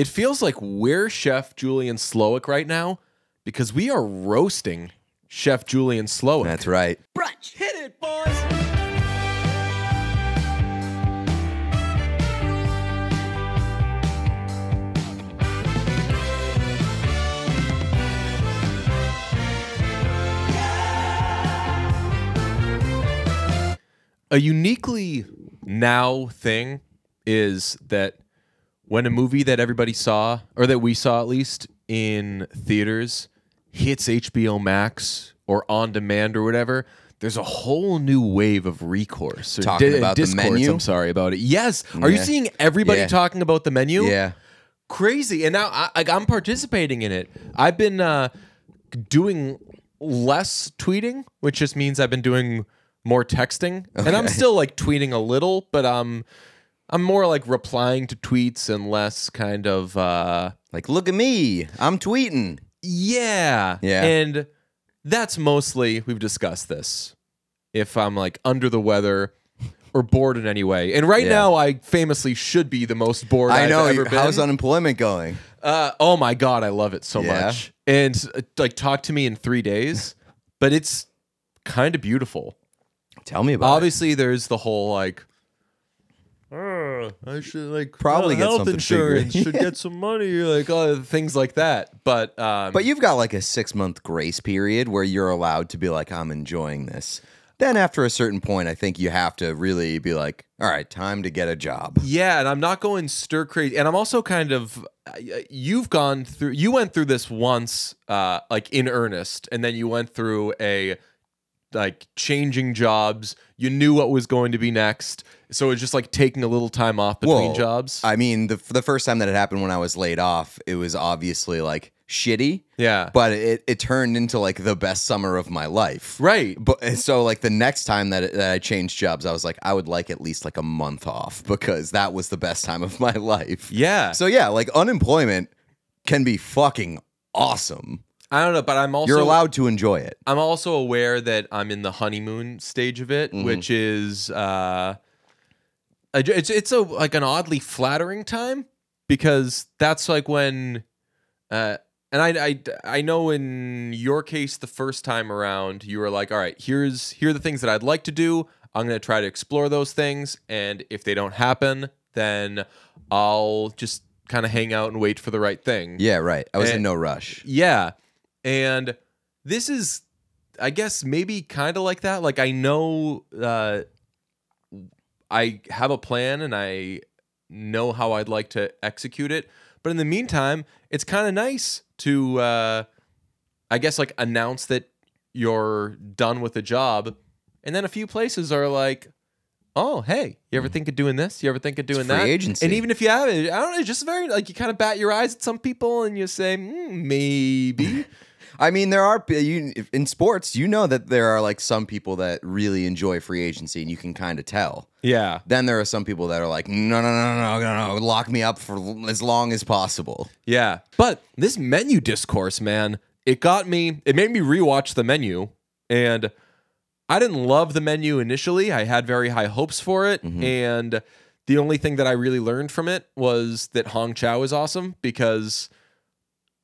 it feels like we're Chef Julian Slowik right now because we are roasting Chef Julian Slowik. That's right. brunch. Hit it, boys. A uniquely now thing is that when a movie that everybody saw, or that we saw at least in theaters, hits HBO Max or on demand or whatever, there's a whole new wave of recourse. Or Talking about the menu? I'm sorry about it. Yes. Are you seeing everybody Yeah. talking about the menu? Yeah. crazy and now I, i'm participating in it i've been uh doing less tweeting which just means i've been doing more texting and i'm still like tweeting a little but um i'm more like replying to tweets and less kind of uh Like, look at me. I'm tweeting. yeah Yeah. and that's mostly we've discussed this if i'm like under the weather or bored in any way and right Yeah. now i famously should be the most bored I I've know. ever been. How's unemployment going? Uh, oh my god, I love it so Yeah? much. And uh, like, talk to me in three days, but it's kind of beautiful. Tell me about it. Obviously, there's the whole like, "Uh, I should like Probably get health something insurance figured." should get some money, like uh, things like that. But um. But you've got like a six month grace period where you're allowed to be like, I'm enjoying this. Then after a certain point, I think you have to really be like, all right, time to get a job. Yeah, and I'm not going stir crazy, and I'm also kind of. uh, You've gone through. You went through this once, uh, like in earnest, and then you went through a like changing jobs. You knew what was going to be next, so it was just like taking a little time off between Well, jobs. I mean, the the first time that it happened when I was laid off, it was obviously like shitty. yeah, But it, it turned into like the best summer of my life. right. But so like the next time that, that I changed jobs, I was like, I would like at least like a month off because that was the best time of my life. Yeah, So yeah, like unemployment can be fucking awesome. I don't know, but I'm also You're allowed to enjoy it. I'm also aware that I'm in the honeymoon stage of it, Mm-hmm. which is uh, it's it's a like an oddly flattering time because that's like when, uh, and I I I know in your case the first time around you were like, all right, here's here are the things that I'd like to do. I'm gonna try to explore those things, and if they don't happen, then I'll just kind of hang out and wait for the right thing. Yeah, right. I was in no rush. Yeah. And this is I guess maybe kind of like that. Like I know uh I have a plan and I know how I'd like to execute it. But in the meantime, it's kind of nice to uh I guess like announce that you're done with the job and then a few places are like Oh, hey, you ever think of doing this? You ever think of doing free that? agency. And even if you have it, I don't know, it's just very like you kind of bat your eyes at some people and you say, mm, maybe. I mean, there are uh, you in sports. You know that there are like some people that really enjoy free agency, and you can kind of tell. yeah. Then there are some people that are like, no, no, no, no, no, no, lock me up for as long as possible. Yeah. But this menu discourse, man, it got me, it made me rewatch the menu. And I didn't love the menu initially. I had very high hopes for it. Mm-hmm. And the only thing that I really learned from it was that Hong Chau is awesome because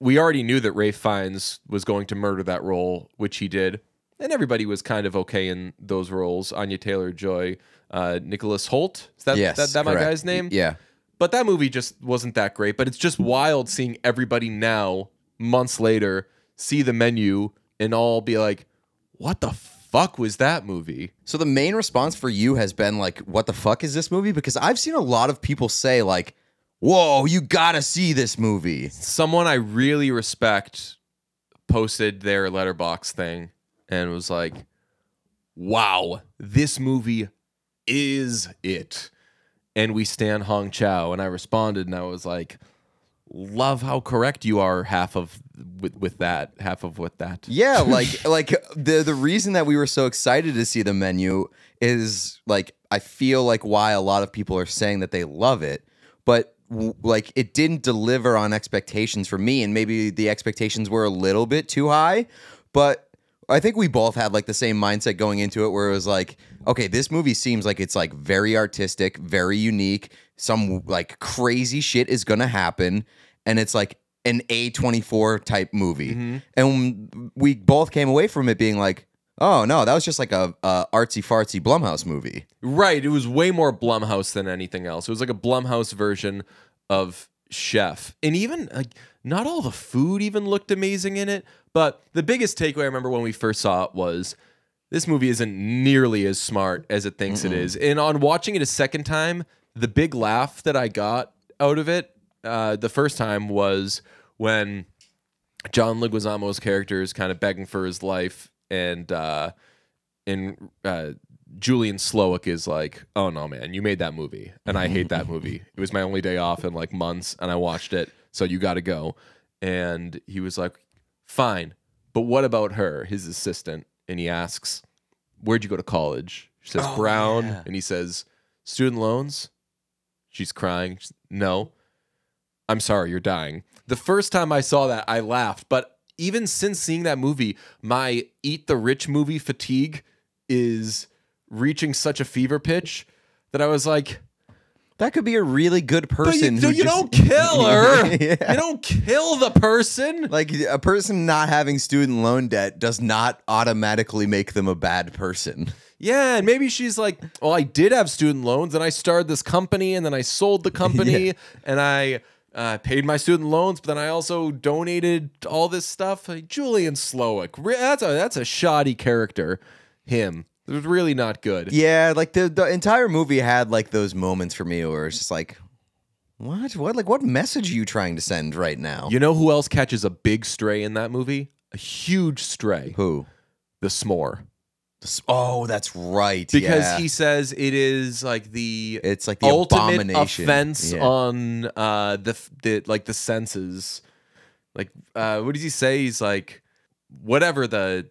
we already knew that Ralph Fiennes was going to murder that role, which he did. And everybody was kind of okay in those roles. Anya Taylor Joy, uh, Nicholas Hoult. Is that, yes, that, that my correct. guy's name? Yeah, But that movie just wasn't that great. But it's just wild seeing everybody now, months later, see the menu and all be like, what the fuck was that movie? So the main response for you has been like, "What the fuck is this movie?" Because I've seen a lot of people say like, "Whoa, you gotta see this movie." Someone I really respect posted their Letterboxd thing and was like, wow, this movie is it. And we stand Hong Chau. And I responded and I was like, love how correct you are half of with, with that, half of with that. Yeah, like like the the reason that we were so excited to see the menu is like I feel like why a lot of people are saying that they love it, but like it didn't deliver on expectations for me and maybe the expectations were a little bit too high, but I think we both had like the same mindset going into it where it was like, okay, this movie seems like it's like very artistic, very unique, some like crazy shit is gonna happen, and it's like an A24 type movie. Mm-hmm. And we both came away from it being like, oh no, that was just like a, a artsy fartsy Blumhouse movie. Right. It was way more Blumhouse than anything else. It was like a Blumhouse version of Chef. And even like not all the food even looked amazing in it. But the biggest takeaway I remember when we first saw it was this movie isn't nearly as smart as it thinks it is. And on watching it a second time, the big laugh that I got out of it uh, the first time was when John Leguizamo's character is kind of begging for his life, and uh, and uh, Julian Slowik is like, "Oh no, man, you made that movie, and I hate that movie. It was my only day off in like months, and I watched it, so you got to go." And he was like, "Fine, but what about her, his assistant?" And he asks, "Where'd you go to college?" She says, "Brown," yeah. and he says, "Student loans." She's crying. She's, no, I'm sorry, you're dying. The first time I saw that, I laughed. But even since seeing that movie, my Eat the Rich movie fatigue is reaching such a fever pitch that I was like, That could be a really good but person. you, who you just- don't kill her. Yeah. You don't kill the person. Like a person not having student loan debt does not automatically make them a bad person. Yeah, and maybe she's like, well, I did have student loans, and I started this company, and then I sold the company, and I uh, paid my student loans, but then I also donated all this stuff. Like, Julian Slowik, that's a that's a shoddy character. Him, it was really not good. Yeah, like the the entire movie had like those moments for me where it's just like, what, what, like what message are you trying to send right now? You know who else catches a big stray in that movie? A huge stray. Who? The s'more. Oh, that's right. Because yeah. he says it is like the it's like the ultimate abomination. offense Yeah. on uh the the like the senses like uh what does he say he's like whatever the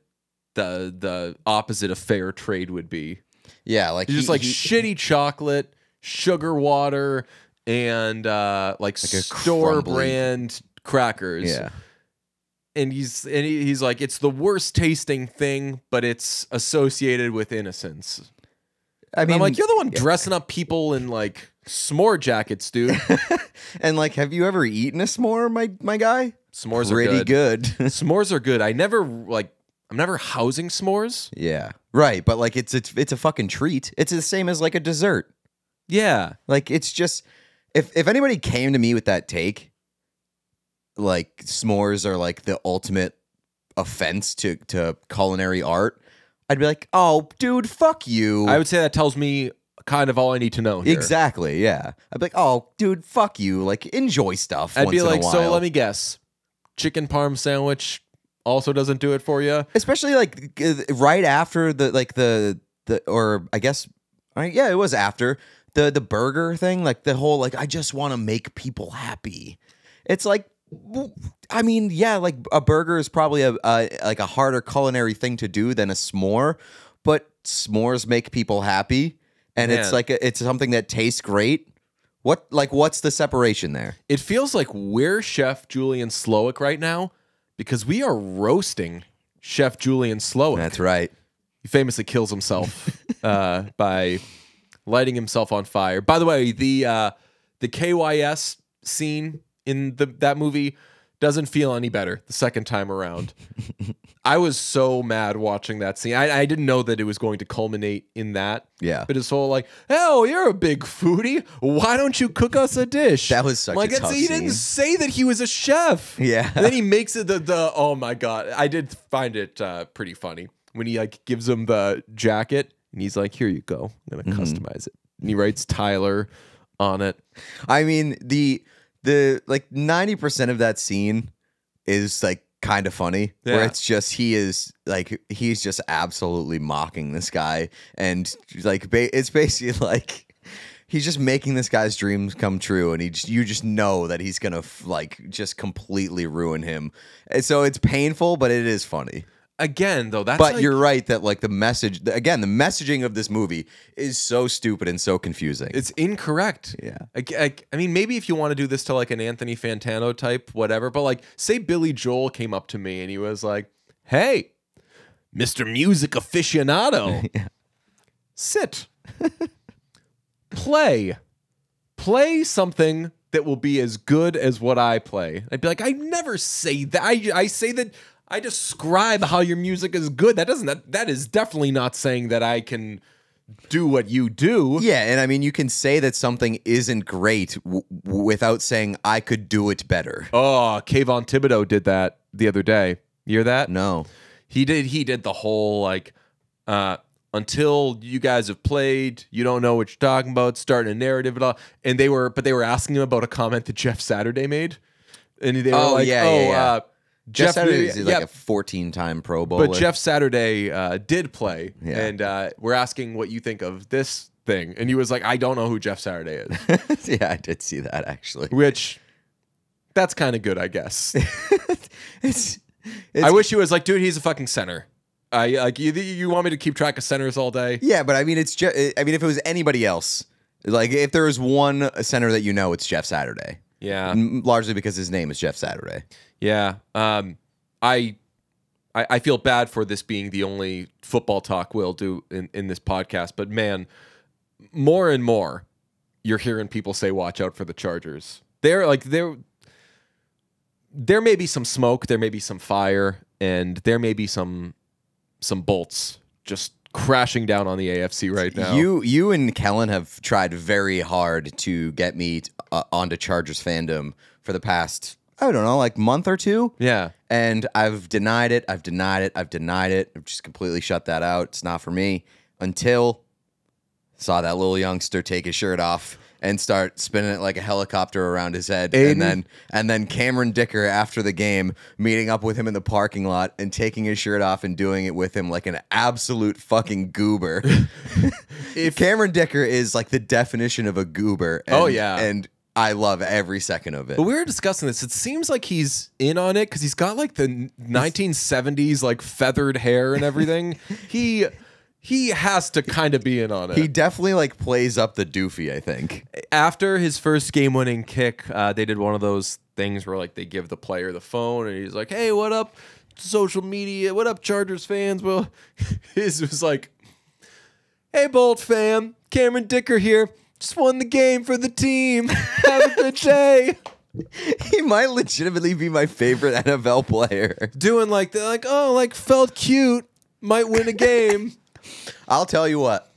the the opposite of fair trade would be yeah, like He's just like he- shitty chocolate sugar water and uh like, Like store crumbly- brand crackers yeah. And he's and he, he's like it's the worst tasting thing but it's associated with innocence I and mean, I'm like, you're the one dressing up people in like s'more jackets, dude. and like, have you ever eaten a s'more, my my guy? S'mores Pretty are good. good. S'mores are good. I never like. I'm never housing s'mores. yeah, right. But like, it's it's it's a fucking treat. It's the same as like a dessert. Yeah, Like, it's just if if anybody came to me with that take, like s'mores are like the ultimate offense to to culinary art, I'd be like, oh, dude, fuck you. I would say that tells me kind of all I need to know. Here. Exactly. Yeah. I'd be like, oh, dude, fuck you. Like, enjoy stuff. I'd be like, so let me guess. Chicken parm sandwich also doesn't do it for you. especially like right after the like the the or I guess uh, yeah, it was after the the burger thing. Like the whole like I just want to make people happy. It's like. I mean, yeah, like a burger is probably a, a like a harder culinary thing to do than a s'more, but s'mores make people happy, and it's like a, it's something that tastes great. What like what's the separation there? It feels like we're Chef Julian Slowik right now because we are roasting Chef Julian Slowik. That's right. He famously kills himself uh, by lighting himself on fire. By the way, the uh, the KYS scene in the that movie doesn't feel any better the second time around. I was so mad watching that scene. I, I didn't know that it was going to culminate in that. Yeah. But it's whole like, hell, you're a big foodie. Why don't you cook us a dish? That was such like, a tough He didn't say that he was a chef. Yeah. And then he makes it the the oh my god. I did find it uh, pretty funny when he like gives him the jacket and he's like, "Here you go. I'm gonna Mm-hmm. customize it." And he writes Tyler on it. I mean the the like ninety percent of that scene is like kind of funny, where it's just he is like he's just absolutely mocking this guy, and like ba- it's basically like. He's just making this guy's dreams come true, and he just, you just know that he's gonna f- like just completely ruin him. And so it's painful, but it is funny. Again, though, that's But like- you're right that like the message again, the messaging of this movie is so stupid and so confusing. It's incorrect. Yeah. I, I, I mean, maybe if you want to do this to like an Anthony Fantano type, whatever. But like, say Billy Joel came up to me and he was like, "Hey, Mister Music Aficionado, sit, play, play something that will be as good as what I play. I'd be like, I never say that. I, I say that I describe how your music is good. That doesn't that that is definitely not saying that I can do what you do. Yeah, and I mean, you can say that something isn't great w- without saying I could do it better. Oh, Kayvon Thibodeaux did that the other day. You hear that? No. He did. He did the whole like, uh, until you guys have played, you don't know what you're talking about. Starting a narrative and all. And they were, but they were asking him about a comment that Jeff Saturday made, and they were Oh, like, yeah, "Oh, yeah, yeah. Uh, Jeff, Jeff, Saturday is like a 14 time Pro Bowler. but Jeff Saturday uh, did play, Yeah. and uh, we're asking what you think of this thing, and he was like, "I don't know who Jeff Saturday is," yeah, I did see that actually. which that's kind of good, I guess. It's, I wish he was like, dude, he's a fucking center. I like you. You want me to keep track of centers all day? yeah, but I mean, it's just. I mean, if it was anybody else, like if there was one center that you know, it's Jeff Saturday. Yeah, largely because his name is Jeff Saturday. Yeah. Um, I, I, I feel bad for this being the only football talk we'll do in in this podcast, but man, more and more, you're hearing people say, "Watch out for the Chargers." They're like they're. There may be some smoke, there may be some fire, and there may be some some bolts just crashing down on the AFC right now. You, you and Kellen have tried very hard to get me uh, onto Chargers fandom for the past, I don't know, like month or two. yeah. And I've denied it. I've denied it. I've denied it. I've just completely shut that out. It's not for me until saw that little youngster take his shirt off and start spinning it like a helicopter around his head. Aiden? And then and then Cameron Dicker after the game meeting up with him in the parking lot and taking his shirt off and doing it with him like an absolute fucking goober. if Cameron Dicker is like the definition of a goober. Oh, and, Oh, yeah. And I love every second of it. But we were discussing this. It seems like he's in on it because he's got like the 1970s like feathered hair and everything. he he has to kind of be in on it. He definitely like plays up the doofy, I think. After his first game-winning kick, uh, they did one of those things where like they give the player the phone and he's like, "Hey, what up, social media? What up, Chargers fans?" Well, his was like, "Hey, Bolt fam, Cameron Dicker here. Just won the game for the team. Have a good day." He might legitimately be my favorite NFL player. doing like the like oh like felt cute might win a game. I'll tell you what.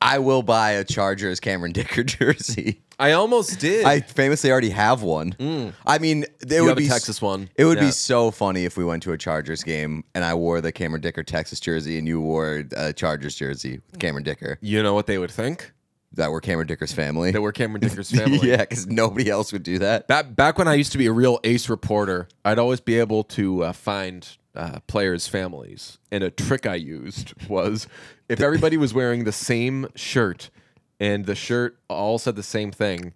I will buy a Chargers Cameron Dicker jersey. I almost did. I famously already have one. Mm. I mean, it you would be a Texas one. It would Yeah. be so funny if we went to a Chargers game and I wore the Cameron Dicker Texas jersey and you wore a Chargers jersey with Cameron Dicker. You know what they would think? That were Cameron Dicker's family. That we're Cameron Dicker's family. yeah, because nobody else would do that. Back back when I used to be a real ace reporter, I'd always be able to uh, find uh, players' families. And a trick I used was if everybody was wearing the same shirt and the shirt all said the same thing,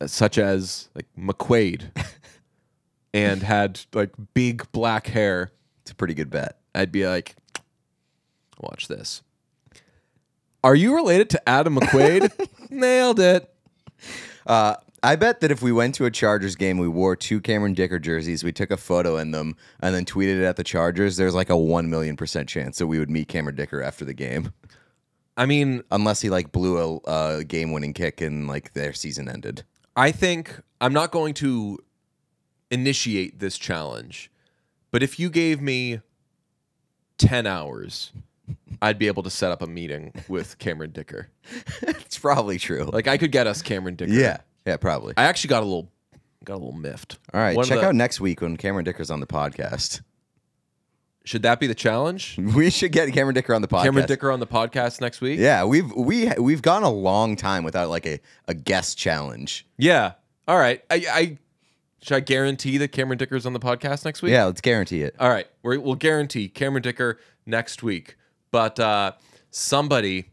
uh, such as like McQuaid, and had like big black hair, It's a pretty good bet. I'd be like, watch this. Are you related to Adam McQuaid? Nailed it. Uh, I bet that if we went to a Chargers game, we wore two Cameron Dicker jerseys, we took a photo in them, and then tweeted it at the Chargers. There's like a one million percent chance that we would meet Cameron Dicker after the game, I mean, unless he like blew a uh, game-winning kick and like their season ended. I think I'm not going to initiate this challenge, but if you gave me 10 hours, I'd be able to set up a meeting with Cameron Dicker. it's probably true. Like I could get us Cameron Dicker. yeah, yeah, probably. I actually got a little got a little miffed. All right, One check the- out next week when Cameron Dicker's on the podcast. Should that be the challenge? We should get Cameron Dicker on the podcast. Cameron Dicker on the podcast next week? Yeah, we've we we've gone a long time without like a, a guest challenge. Yeah. All right. I, I should I guarantee that Cameron Dicker's on the podcast next week? Yeah, let's guarantee it. All right, we're, we'll guarantee Cameron Dicker next week. But uh, somebody,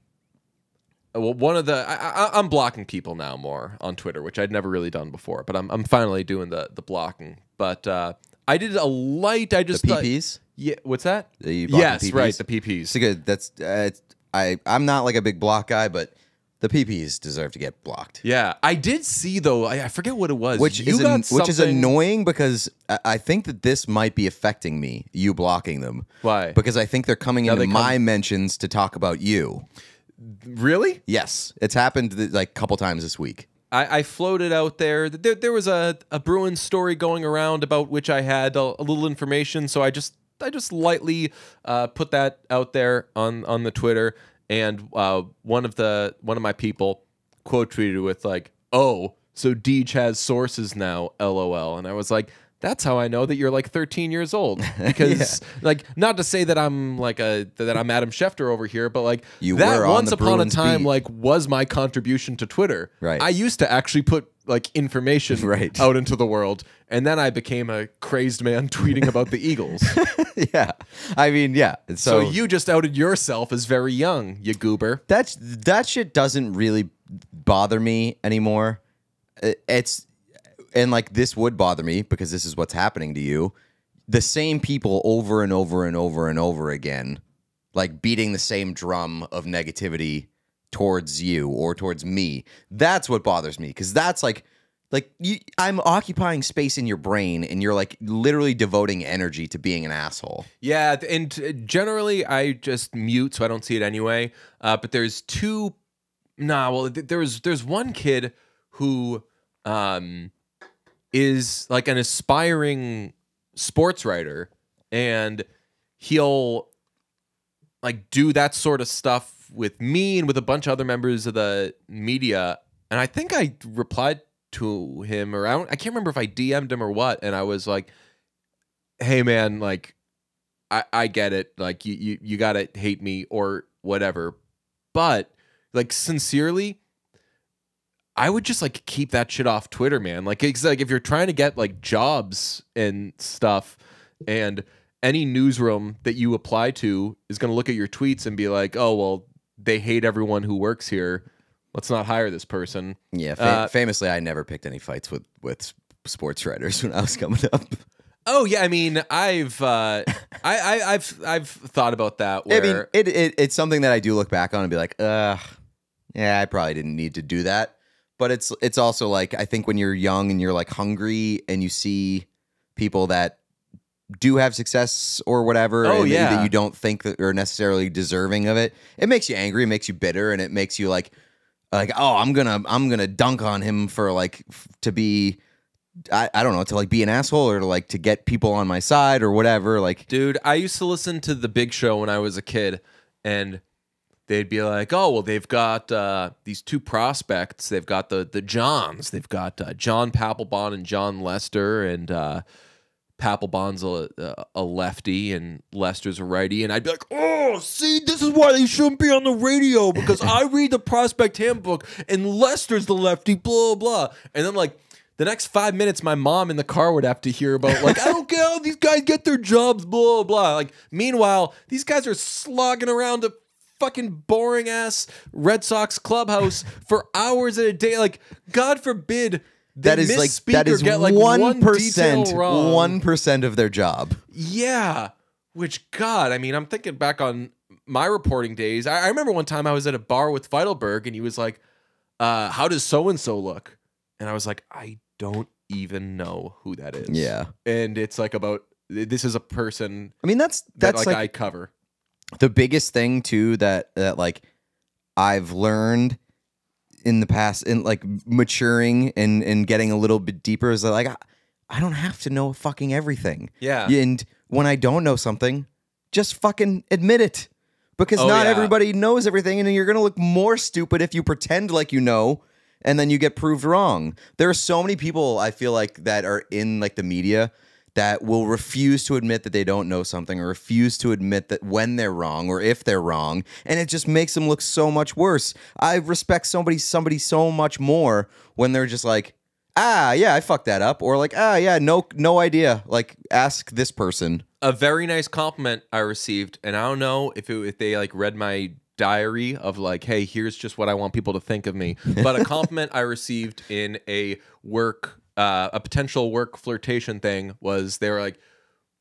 well, one of the, I, I, I'm blocking people now more on Twitter, which I'd never really done before. But I'm, I'm finally doing the the blocking. But uh, I did a light. I just thought- PPs. yeah. What's that? That you block the yes, PPs? right. The PPs. a good. That's uh, I. I'm not like a big block guy, but the PPs deserve to get blocked. Yeah, I did see though. I, I forget what it was. Which you is got an, which is annoying because I, I think that this might be affecting me. You blocking them. Why? Because I think they're coming into they come- my mentions to talk about you. Really? Yes, it's happened like a couple times this week. I, I floated out there. There, there was a, a Bruins story going around about which I had a, a little information, so I just I just lightly uh, put that out there on on the Twitter, and uh, one of the one of my people quote tweeted with like, "Oh, so Deej has sources now, lol," and I was like. That's how I know that you're like 13 years old because, like, not to say that I'm like a that I'm Adam Schefter over here, but like You that were once upon Bruins a time beat. like was my contribution to Twitter. Right. I used to actually put like information Right. out into the world, and then I became a crazed man tweeting about the Eagles. yeah. I mean, yeah. so So, you just outed yourself as very young, you goober. that's that shit doesn't really bother me anymore. It's and like this would bother me because this is what's happening to you. The same people over and over and over and over again, like beating the same drum of negativity towards you or towards me. That's what bothers me because that's like like you, I'm occupying space in your brain and you're like literally devoting energy to being an asshole. Yeah, and generally I just mute so I don't see it anyway. Uh, but there's two. Nah, well, th- there's there's one kid who um is like an aspiring sports writer, and he'll like do that sort of stuff with me and with a bunch of other members of the media. And I think I replied to him or I, I can't remember if I DM'd him or what. And I was like, "Hey, man, like." I, I get it. Like you, you, you gotta hate me or whatever. But like sincerely, I would just like keep that shit off Twitter, man. Like it's like if you're trying to get like jobs and stuff, and any newsroom that you apply to is gonna look at your tweets and be like, oh well, they hate everyone who works here. Let's not hire this person. Yeah, fa- Uh, famously, I never picked any fights with with sports writers when I was coming up. Oh yeah, I mean, I've uh, I, I I've I've thought about that. Where I mean, it, it it's something that I do look back on and be like, ugh, yeah, I probably didn't need to do that. But it's it's also like I think when you're young and you're like hungry and you see people that do have success or whatever, Oh, and that- yeah. that you don't think that are necessarily deserving of it, it makes you angry, it makes you bitter, and it makes you like like oh I'm gonna I'm gonna dunk on him for like f- to be. I, I don't know to like be an asshole or to like to get people on my side or whatever like Dude, I used to listen to The Big Show when I was a kid, and they'd be like, "Oh, well, they've got uh, these two prospects. They've got the the Johns. They've got uh, John Papelbon and Jon Lester, and uh, Papelbon's a, a lefty and Lester's a righty." And I'd be like, "Oh, see, this is why they shouldn't be on the radio because I read the prospect handbook and Lester's the lefty, blah blah." And then like. The next five minutes, my mom in the car would have to hear about like I don't care how these guys get their jobs, blah blah. Like meanwhile, these guys are slogging around a fucking boring ass Red Sox clubhouse for hours at a day. Like God forbid that is like that is get like one percent one percent of their job. Yeah. Which God, I mean, I'm thinking back on my reporting days. I, I remember one time I was at a bar with Feidelberg and he was like, uh, how does so and so look? And I was like, I don't even know who that is. Yeah. And it's like about this is a person I mean that's that that's like, like I cover. the biggest thing too that that like I've learned in the past in like maturing and and getting a little bit deeper is like I, I don't have to know fucking everything. Yeah. And when I don't know something, just fucking admit it. Because Oh, not yeah. everybody knows everything and you're going to look more stupid if you pretend like you know and then you get proved wrong. There are so many people I feel like that are in like the media that will refuse to admit that they don't know something or refuse to admit that when they're wrong or if they're wrong and it just makes them look so much worse. I respect somebody somebody so much more when they're just like ah yeah I fucked that up or like ah yeah no no idea like ask this person. a very nice compliment I received, and I don't know if it, if they like read my diary of like, hey, here's just what I want people to think of me. But a compliment I received in a work, uh, a potential work flirtation thing was they were like,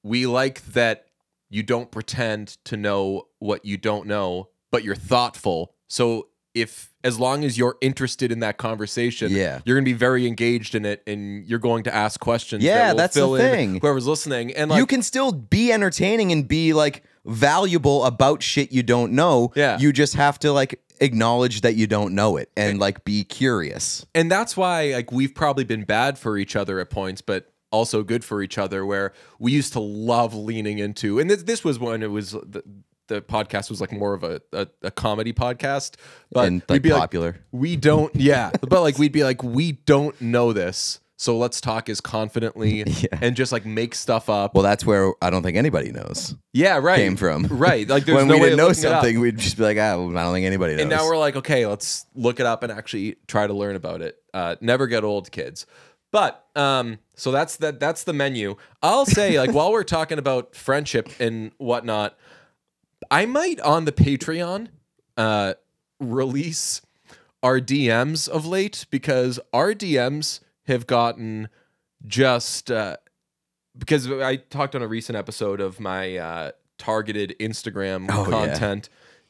we like that you don't pretend to know what you don't know, but you're thoughtful. So if as long as you're interested in that conversation, Yeah. you're gonna be very engaged in it, and you're going to ask questions. Yeah, that that's the thing. Whoever's listening, and like you can still be entertaining and be like valuable about shit you don't know. Yeah. You just have to like acknowledge that you don't know it and like be curious. and that's why like we've probably been bad for each other at points but also good for each other where we used to love leaning into and this, this was when it was the, the podcast was like more of a, a, a comedy podcast but and we'd like be like popular. we don't yeah but like we'd be like we don't know this so let's talk as confidently and just like make stuff up well, that's where I don't think anybody knows yeah right came from. right like there's when no we didn't know looking it up. something, we'd just be like, ah, well, I don't think anybody knows. And now we're like, okay, let's look it up and actually try to learn about it. Uh, never get old, kids. But um, so that's that. That's the menu. I'll say, like, while we're talking about friendship and whatnot, I might on the Patreon uh, release our DMs of late because our DMs have gotten just uh, because I talked on a recent episode of my uh, targeted Instagram Oh, yeah. content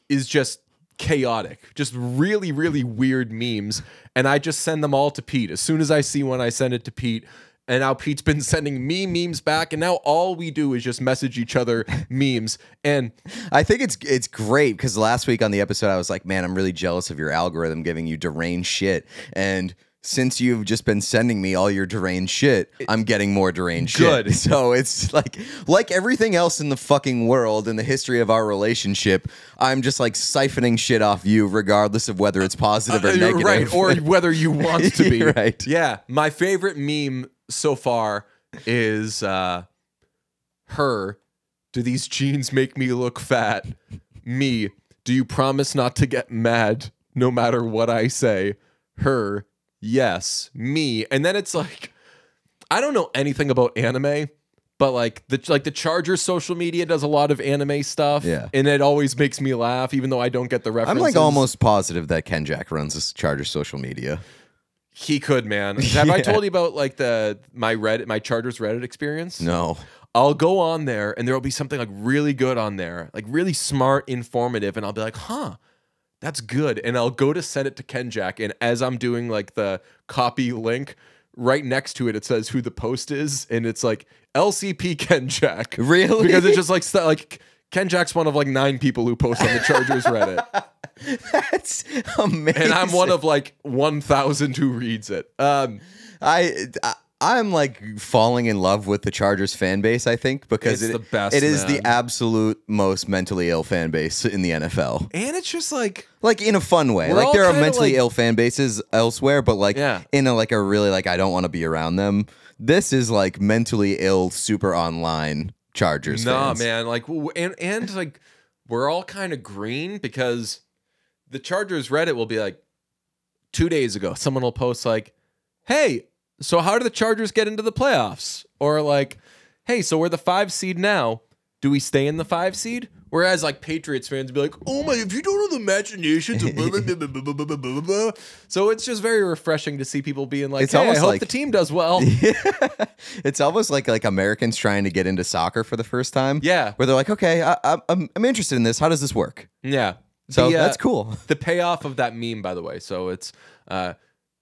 is just chaotic, just really, really weird memes. And I just send them all to Pete. As soon as I see one, I send it to Pete. And now Pete's been sending me memes back, and now all we do is just message each other memes. And I think it's it's great because last week on the episode I was like, man, I'm really jealous of your algorithm giving you deranged shit. And since you've just been sending me all your deranged shit, I'm getting more deranged Good. shit. So it's like like everything else in the fucking world in the history of our relationship, I'm just like siphoning shit off you regardless of whether it's positive or Uh, negative. right, or whether you want to be. Right. Yeah. My favorite meme so far is uh her. Do these jeans make me look fat? Me. Do you promise not to get mad no matter what I say? Her. Yes. Me. And then it's like I don't know anything about anime, but like the like the Chargers social media does a lot of anime stuff. Yeah. And it always makes me laugh, even though I don't get the reference. I'm like almost positive that Ken Jack runs this Charger social media. He could, man. Have I told you about like the my Reddit, my Chargers Reddit experience? No. I'll go on there and there will be something like really good on there, like really smart, informative, and I'll be like, huh, that's good. And I'll go to send it to Ken Jack, and as I'm doing like the copy link, right next to it, it says who the post is, and it's like LCP Ken Jack. Really? Because it's just like like Ken Jack's one of like nine people who post on the Chargers Reddit, That's amazing. and I'm one of like one thousand who reads it. Um, I, I I'm like falling in love with the Chargers fan base. I think because It's it, the best, It is man. the absolute most mentally ill fan base in the NFL. and it's just like Like in a fun way. Like there are mentally like- ill fan bases elsewhere, but like Yeah. in a like a really like I don't want to be around them. This is like mentally ill, super online Chargers. Nah, fans. man. Like, and and like, we're all kind of green because the Chargers Reddit will be like, two days ago, someone will post like, "Hey, so how do the Chargers get into the playoffs? Or like, hey, so we're the five seed now. Do we stay in the five seed? Whereas like Patriots fans be like, oh my, if you don't know the machinations of blah, blah, blah, blah, blah, So it's just very refreshing to see people being like, it's hey, almost I hope like, the team does well. Yeah. it's almost like like Americans trying to get into soccer for the first time. Yeah. Where they're like, okay, I, am I'm, I'm interested in this. How does this work? Yeah. So the, uh, that's cool. The payoff of that meme, by the way. So it's uh,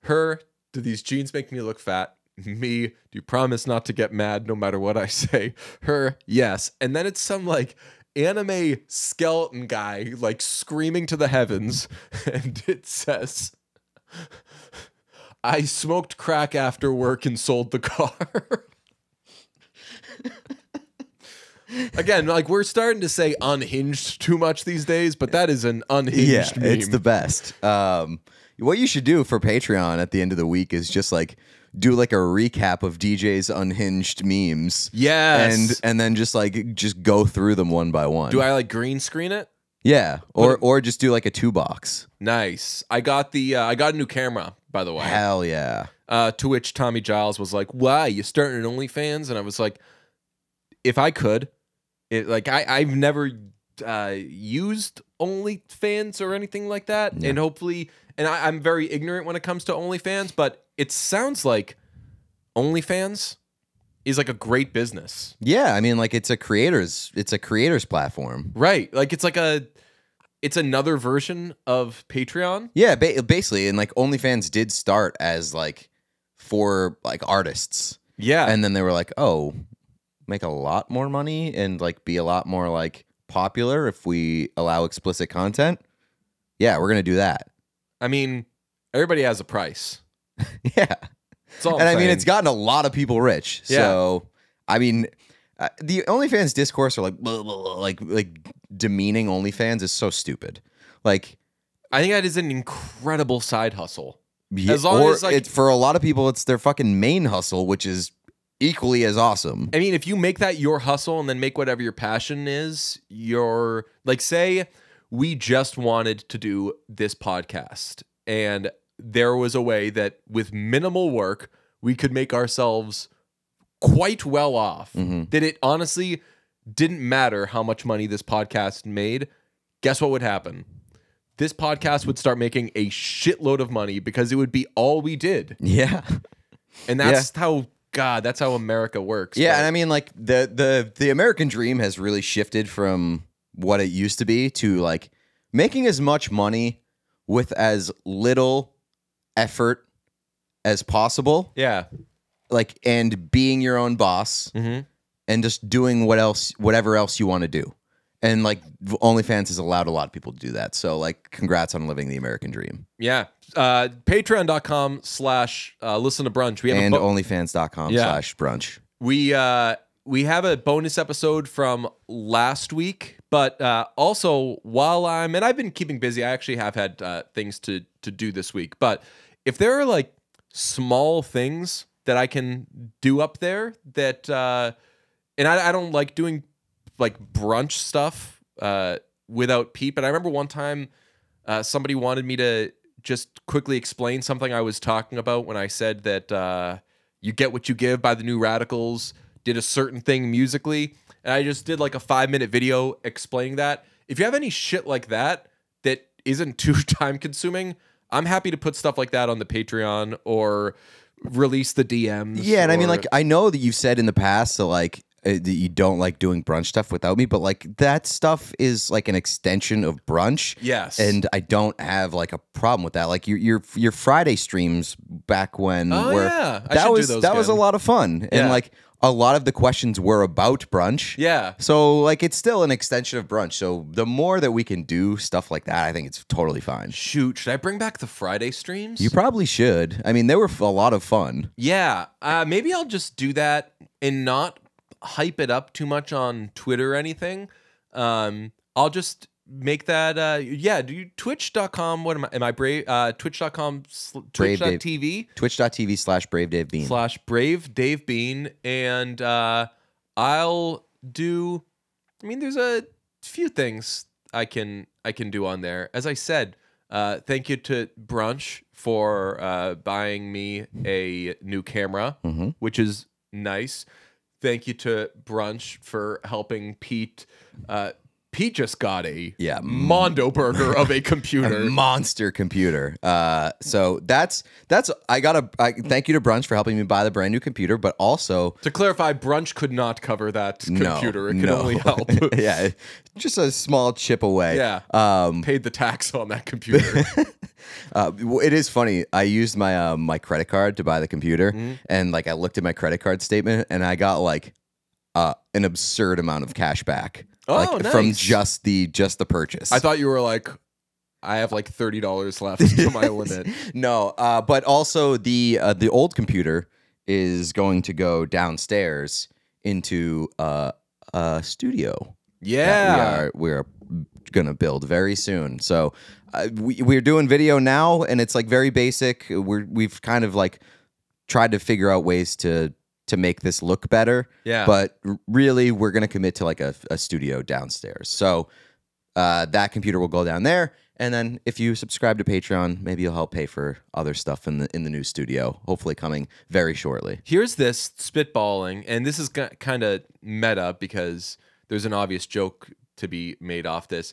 her do these jeans make me look fat? Me. Do you promise not to get mad no matter what I say? Her. Yes. And then it's some like anime skeleton guy like screaming to the heavens, and it says. I smoked crack after work and sold the car. Again, like we're starting to say unhinged too much these days, but that is an unhinged Yeah, meme. it's the best. Um, what you should do for Patreon at the end of the week is just like do like a recap of DJ's unhinged memes. yes. And and then just like just go through them one by one. do I like green screen it? Yeah, or or just do like a two box. Nice. I got the uh, I got a new camera by the way. Hell yeah. Uh, to which Tommy Giles was like, "Why you starting an OnlyFans?" And I was like, "If I could, it like I I've never uh, used OnlyFans or anything like that, and hopefully, and I, I'm very ignorant when it comes to OnlyFans, but it sounds like OnlyFans is like a great business, Yeah, I mean like it's a creators it's a creators platform. right? Like it's like a it's another version of Patreon. Yeah, ba- basically and like OnlyFans did start as like for like artists. Yeah, and then they were like, "Oh, make a lot more money and like be a lot more like popular if we allow explicit content." Yeah, we're gonna do that. I mean, everybody has a price. Yeah, That's all I'm and I mean it's gotten a lot of people rich. Yeah. So I mean, uh, the OnlyFans discourse are like blah, blah, blah, like like demeaning OnlyFans is so stupid. Like I think that is an incredible side hustle. yeah, As long or as, like- it, for a lot of people, it's their fucking main hustle, which is equally as awesome. I mean, if you make that your hustle and then make whatever your passion is, your like say we just wanted to do this podcast and there was a way that with minimal work we could make ourselves quite well off. Mhm. That it honestly didn't matter how much money this podcast made. Guess what would happen? This podcast would start making a shitload of money because it would be all we did. Yeah. And that's how God, that's how America works. Yeah, But- and I mean, like the the the American dream has really shifted from what it used to be to like making as much money with as little effort as possible, yeah. like and being your own boss Mhm. and just doing what else, whatever else you want to do. And like OnlyFans has allowed a lot of people to do that. So like, congrats on living the American dream. Yeah. Uh, Patreon.com slash uh, listen to brunch. We have And OnlyFans.com Yeah. slash brunch. we uh, we have a bonus episode from last week, but uh, also while I'm and I've been keeping busy, I actually have had uh, things to to do this week. But if there are like small things that I can do up there that uh, and I, I don't like doing like brunch stuff uh, without Pete. But I remember one time uh, somebody wanted me to just quickly explain something I was talking about when I said that uh, you get what you give by the New Radicals did a certain thing musically, and I just did like a five minute video explaining that. If you have any shit like that that isn't too time consuming, I'm happy to put stuff like that on the Patreon or release the DMs. Yeah, and I mean, like, I know that you've said in the past that like you don't like doing brunch stuff without me, but like that stuff is like an extension of brunch. yes, And I don't have like a problem with that. Like your your your Friday streams back when Oh, were yeah. I that was those that was a lot of fun, Yeah. and like a lot of the questions were about brunch. yeah, So like it's still an extension of brunch. So the more that we can do stuff like that, I think it's totally fine. shoot, should I bring back the Friday streams? You probably should. I mean, they were a lot of fun. Yeah, uh, maybe I'll just do that and not hype it up too much on Twitter or anything. Um, I'll just make that. Uh, yeah, do you Twitch.com? What am I? Am I brave? Uh, Twitch.com, sl-. Twitch.tv Twitch.tv slash Brave Dave Bean. slash Brave Dave Bean, and uh, I'll do. I mean, there's a few things I can I can do on there. As I said, uh, thank you to Brunch for uh, buying me a new camera, Mhm. which is nice. Thank you to Brunch for helping Pete. Uh, Pete just got a Yeah. Mondo burger of a computer. a monster computer. Uh, so that's that's I gotta thank you to Brunch for helping me buy the brand new computer, but also to clarify, Brunch could not cover that no, computer. it could no. only help. yeah, just a small chip away. Yeah. Um, paid the tax on that computer. uh, it is funny. I used my um, my credit card to buy the computer, Mm-hmm. and like I looked at my credit card statement, and I got like uh, an absurd amount of cash back. Oh, like, from just the just the purchase. I thought you were like, I have like thirty dollars left to my limit. no, uh, but also the uh, the old computer is going to go downstairs into uh, a studio. Yeah, we are we are gonna build very soon. So uh, we we're doing video now, and it's like very basic. We're we've kind of like tried to figure out ways to to make this look better. Yeah. But really, we're gonna commit to like a, a studio downstairs. So uh, that computer will go down there. And then if you subscribe to Patreon, maybe you'll help pay for other stuff in the in the new studio. Hopefully, coming very shortly. Here's this spitballing, and this is kind of meta because there's an obvious joke to be made off this.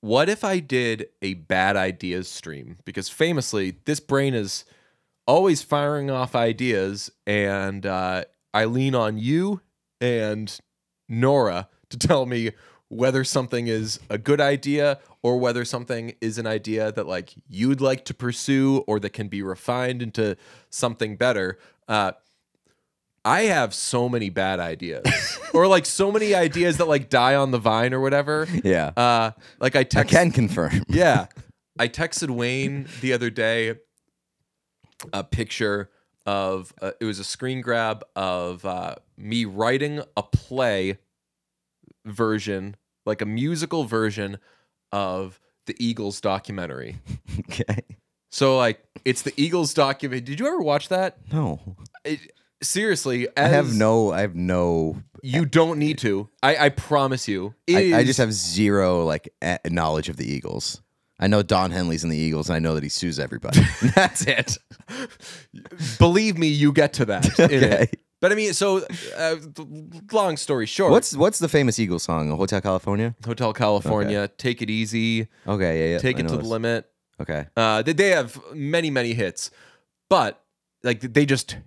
What if I did a bad ideas stream? Because famously, this brain is always firing off ideas, and uh, I lean on you and Nora to tell me whether something is a good idea or whether something is an idea that like you'd like to pursue or that can be refined into something better. Uh, I have so many bad ideas, or like so many ideas that like die on the vine or whatever. Yeah, Uh, like I I can confirm. yeah, I texted Wayne the other day a picture of uh, it was a screen grab of uh, me writing a play version, like a musical version of the Eagles documentary. Okay. So like it's the Eagles document. Did you ever watch that? No. It, seriously, I have no I have no You don't need to. I, I promise you. I, I just have zero like knowledge of the Eagles. I know Don Henley's in the Eagles and I know that he sues everybody. That's it. believe me, you get to that. Okay. But I mean, so uh, long story short, What's what's the famous Eagles song? Hotel California? Hotel California? Take it easy. Okay, yeah, yeah. Take I it to the limit. Okay. Uh, they, they have many many hits, but like they just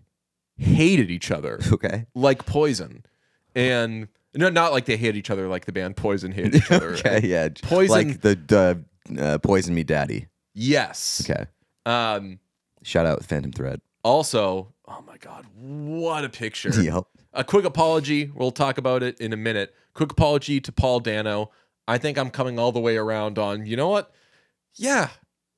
hated each other Okay. like poison, and no, not like they hate each other like the band Poison hated each other. okay, yeah. Poison- Like the the uh, Poison Me Daddy. Yes. Okay. Um. Shout out Phantom Thread. Also, oh my God, what a picture! Yep. A quick apology. We'll talk about it in a minute. Quick apology to Paul Dano. I think I'm coming all the way around on. You know what? Yeah,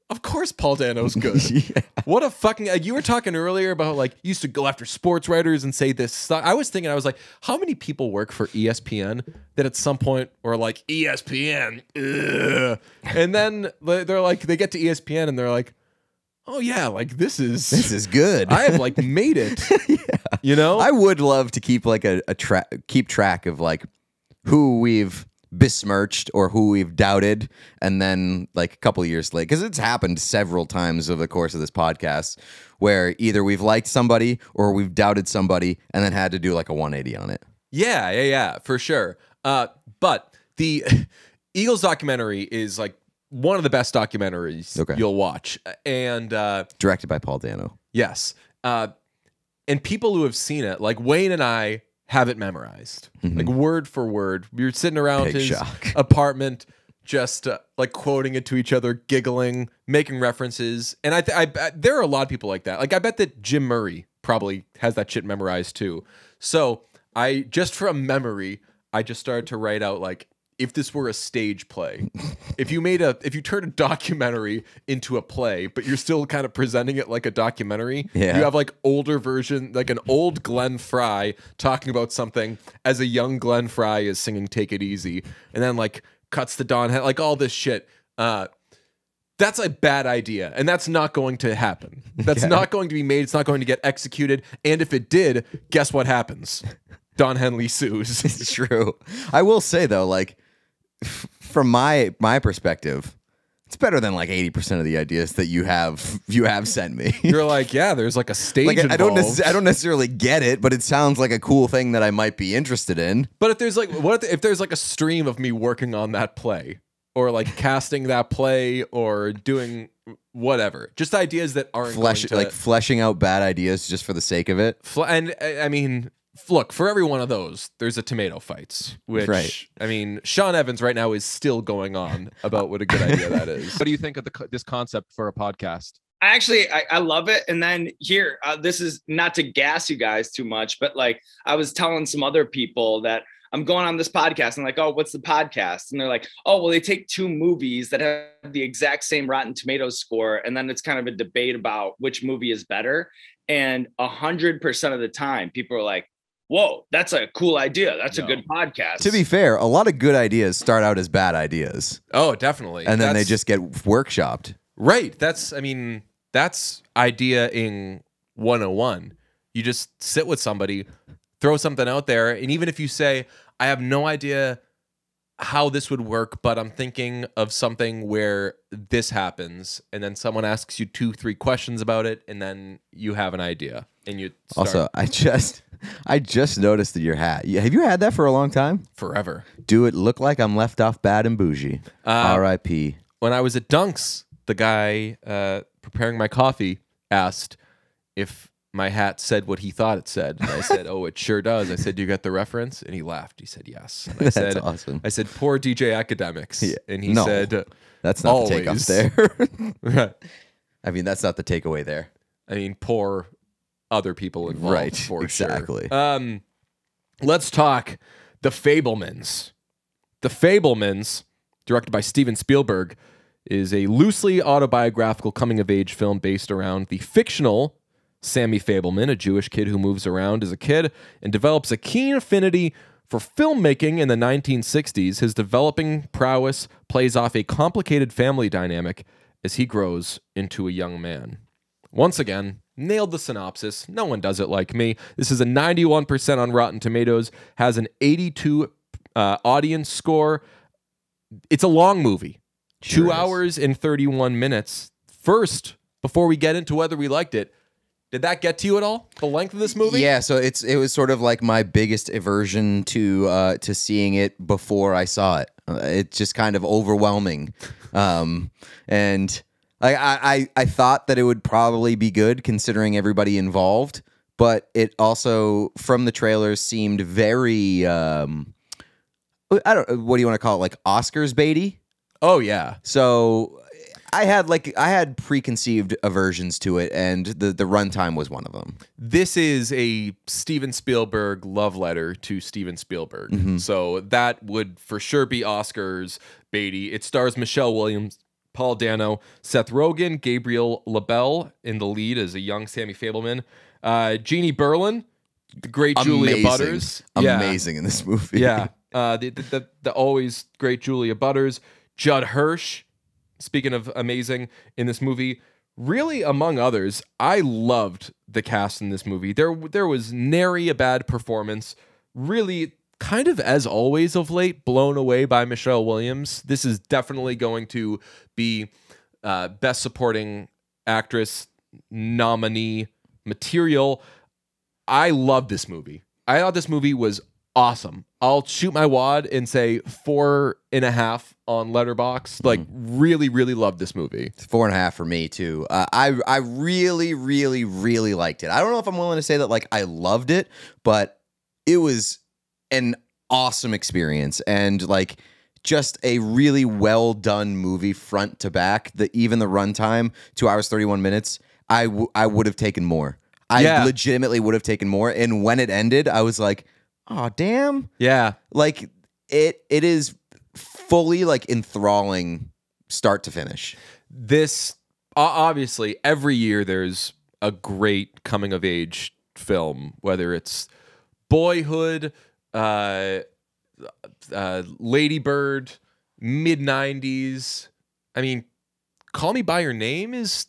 of course Paul Dano's good. yeah. What a fucking! Like, you were talking earlier about like you used to go after sports writers and say this stuff. I was thinking, I was like, how many people work for ESPN that at some point were like ESPN, ugh. and then they- they're like, they get to ESPN and they're like, oh yeah, like this is This is good. I have like made it. You know, I would love to keep like a, a track keep track of like who we've besmirched or who we've doubted and then like a couple years later because it's happened several times over the course of this podcast where either we've liked somebody or we've doubted somebody and then had to do like a 180 on it Yeah, yeah, yeah, for sure. Uh, but the Eagles documentary is like one of the best documentaries Okay. you'll watch, and uh, directed by paul dano yes, uh, and people who have seen it, like Wayne and I, have it memorized, like word for word. Were sitting around. Big his shock. apartment. Just uh, like quoting it to each other, giggling, making references, and I, th- I, bet there are a lot of people like that. Like I bet that Jim Murray probably has that shit memorized too. So I just from memory, I just started to write out like if this were a stage play, if you made a if you turned a documentary into a play, but you're still kind of presenting it like a documentary. Yeah. You have like older version, like an old Glenn Frey talking about something as a young Glenn Frey is singing "Take It Easy," and then like cuts the Don, like all this shit. Uh, that's a bad idea, and that's not going to happen. That's Okay. not going to be made. It's not going to get executed. And if it did, guess what happens? Don Henley sues. it's true i will say though like from my my perspective it's better than like 80% of the ideas that you have you have sent me You're like, yeah, there's like a stage like I- don't necess- I don't necessarily get it, but it sounds like a cool thing that I might be interested in. But if there's like, what if, if there's like a stream of me working on that play, or like casting that play, or doing whatever, just ideas that aren't Flesh to, like fleshing out bad ideas just for the sake of it. Fl- and I I mean, look for every one of those, there's a tomato fights. Which Right. I mean, Sean Evans right now is still going on about what a good idea that is. What do you think of the, this concept for a podcast? I actually I, I love it. And then here, uh, this is not to gas you guys too much, but like I was telling some other people that I'm going on this podcast and like, oh, what's the podcast? And they're like, oh, well, they take two movies that have the exact same Rotten Tomatoes score, and then it's kind of a debate about which movie is better. And a hundred percent of the time, people are like, whoa, that's a cool idea. That's No. a good podcast. To be fair, a lot of good ideas start out as bad ideas, Oh, definitely. and then they just get workshopped. Right. That's I mean, that's ideation 101. You just sit with somebody, throw something out there, and even if you say, I have no idea how this would work, but I'm thinking of something where this happens, and then someone asks you two, three questions about it, and then you have an idea. And you start Also, I just I just noticed that your hat. Have you had that for a long time? forever. Do it look like I'm left off bad and bougie? Uh, R.I.P. when I was at Dunks, the guy uh, preparing my coffee asked if my hat said what he thought it said. And I said, "Oh, it sure does." I said, "Do you get the reference?" And he laughed. He said, "Yes." And I That's said, awesome. "I said, poor DJ Academics," Yeah. and he No. said, That's not the always. takeoff there. "I I mean, that's not the takeaway there. I mean, poor other people involved." Right, For exactly. Sure. Um, let's talk the Fabelmans. The Fabelmans, directed by Steven Spielberg, is a loosely autobiographical coming of age film based around the fictional Sammy Fabelman, a Jewish kid who moves around as a kid and develops a keen affinity for filmmaking in the 1960s. His developing prowess plays off a complicated family dynamic as he grows into a young man. Once again, nailed the synopsis. No one does it like me. This is a 91% on Rotten Tomatoes, has an 82 uh, audience score. It's a long movie, Sure two is. hours and 31 minutes. First, before we get into whether we liked it, did that get to you at all? The length of this movie? Yeah, so it's it was sort of like my biggest aversion to uh, to seeing it before I saw it. Uh, it's just kind of overwhelming, um, and I, I I I thought that it would probably be good considering everybody involved, but it also from the trailers seemed very um, I don't what do you want to call it like Oscars baity. Oh, yeah. So I had like I had preconceived aversions to it, and the the runtime was one of them. this is a Steven Spielberg love letter to Steven Spielberg. So that would for sure be Oscars Beatty. It stars Michelle Williams, Paul Dano, Seth Rogen, Gabriel LaBelle in the lead as a young Sammy Fabelman, uh, Jeannie Berlin, the great Julia Amazing. Butters, Yeah. amazing in this movie. Yeah. Uh, the, the, the, the always great Julia Butters, Judd Hirsch. Speaking of amazing in this movie, really among others, I loved the cast in this movie. There, there was nary a bad performance. Really, kind of as always of late, blown away by Michelle Williams. This is definitely going to be uh, best supporting actress nominee material. I love this movie. I thought this movie was awesome. I'll shoot my wad and say four and a half on Letterboxd. Like, really, really love this movie. four and a half for me too. Uh, I I really really really liked it. I don't know if I'm willing to say that like I loved it, but it was an awesome experience and like just a really well done movie front to back. The even the runtime two hours thirty one minutes. I w- I would have taken more. I Yeah. legitimately would have taken more. And when it ended, I was like, oh damn Yeah. like it it is fully like enthralling start to finish This, obviously, every year there's a great coming of age film, whether it's Boyhood, uh, uh, Lady Bird, mid 90s. I mean, Call Me by Your Name is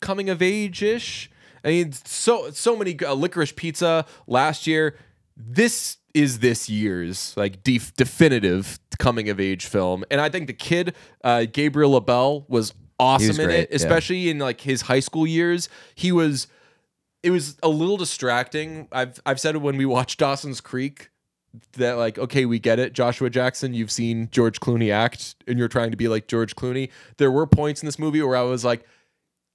coming of age ish. I mean, so so many uh, licorice pizza last year. This is this year's like def- definitive coming of age film, and I think the kid uh, Gabriel LaBelle was awesome was in great, it, yeah. especially in like his high school years. He was. It was a little distracting. I've I've said it when we watched Dawson's Creek that like okay we get it joshua jackson you've seen george clooney act and you're trying to be like george clooney there were points in this movie where i was like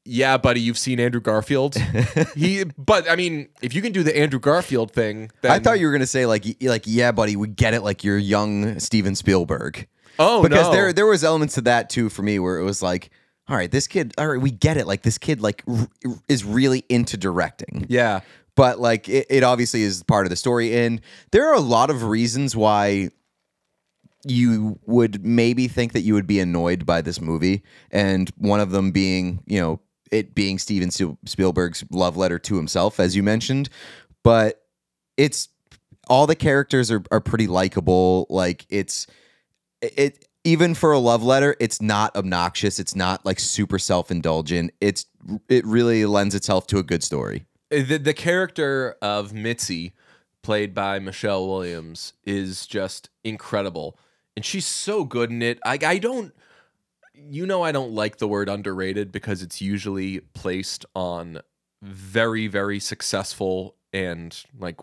yeah buddy you've seen andrew garfield he but i mean if you can do the andrew garfield thing then, I thought you were gonna say like like yeah, buddy, we get it. Like you're young Steven Spielberg. oh because no. there there was elements to that too for me where it was like, all right, this kid, all right, we get it. Like this kid like r- is really into directing. yeah But like it, it obviously is part of the story, and there are a lot of reasons why you would maybe think that you would be annoyed by this movie, and one of them being you know it being Steven Spielberg's love letter to himself, as you mentioned, but it's all the characters are, are pretty likable. Like it's it even for a love letter, it's not obnoxious. It's not like super self indulgent. It's it really lends itself to a good story. The, the character of mitzi played by michelle williams is just incredible. And she's so good in it. I, I don't you know i don't like the word underrated because it's usually placed on very very successful and like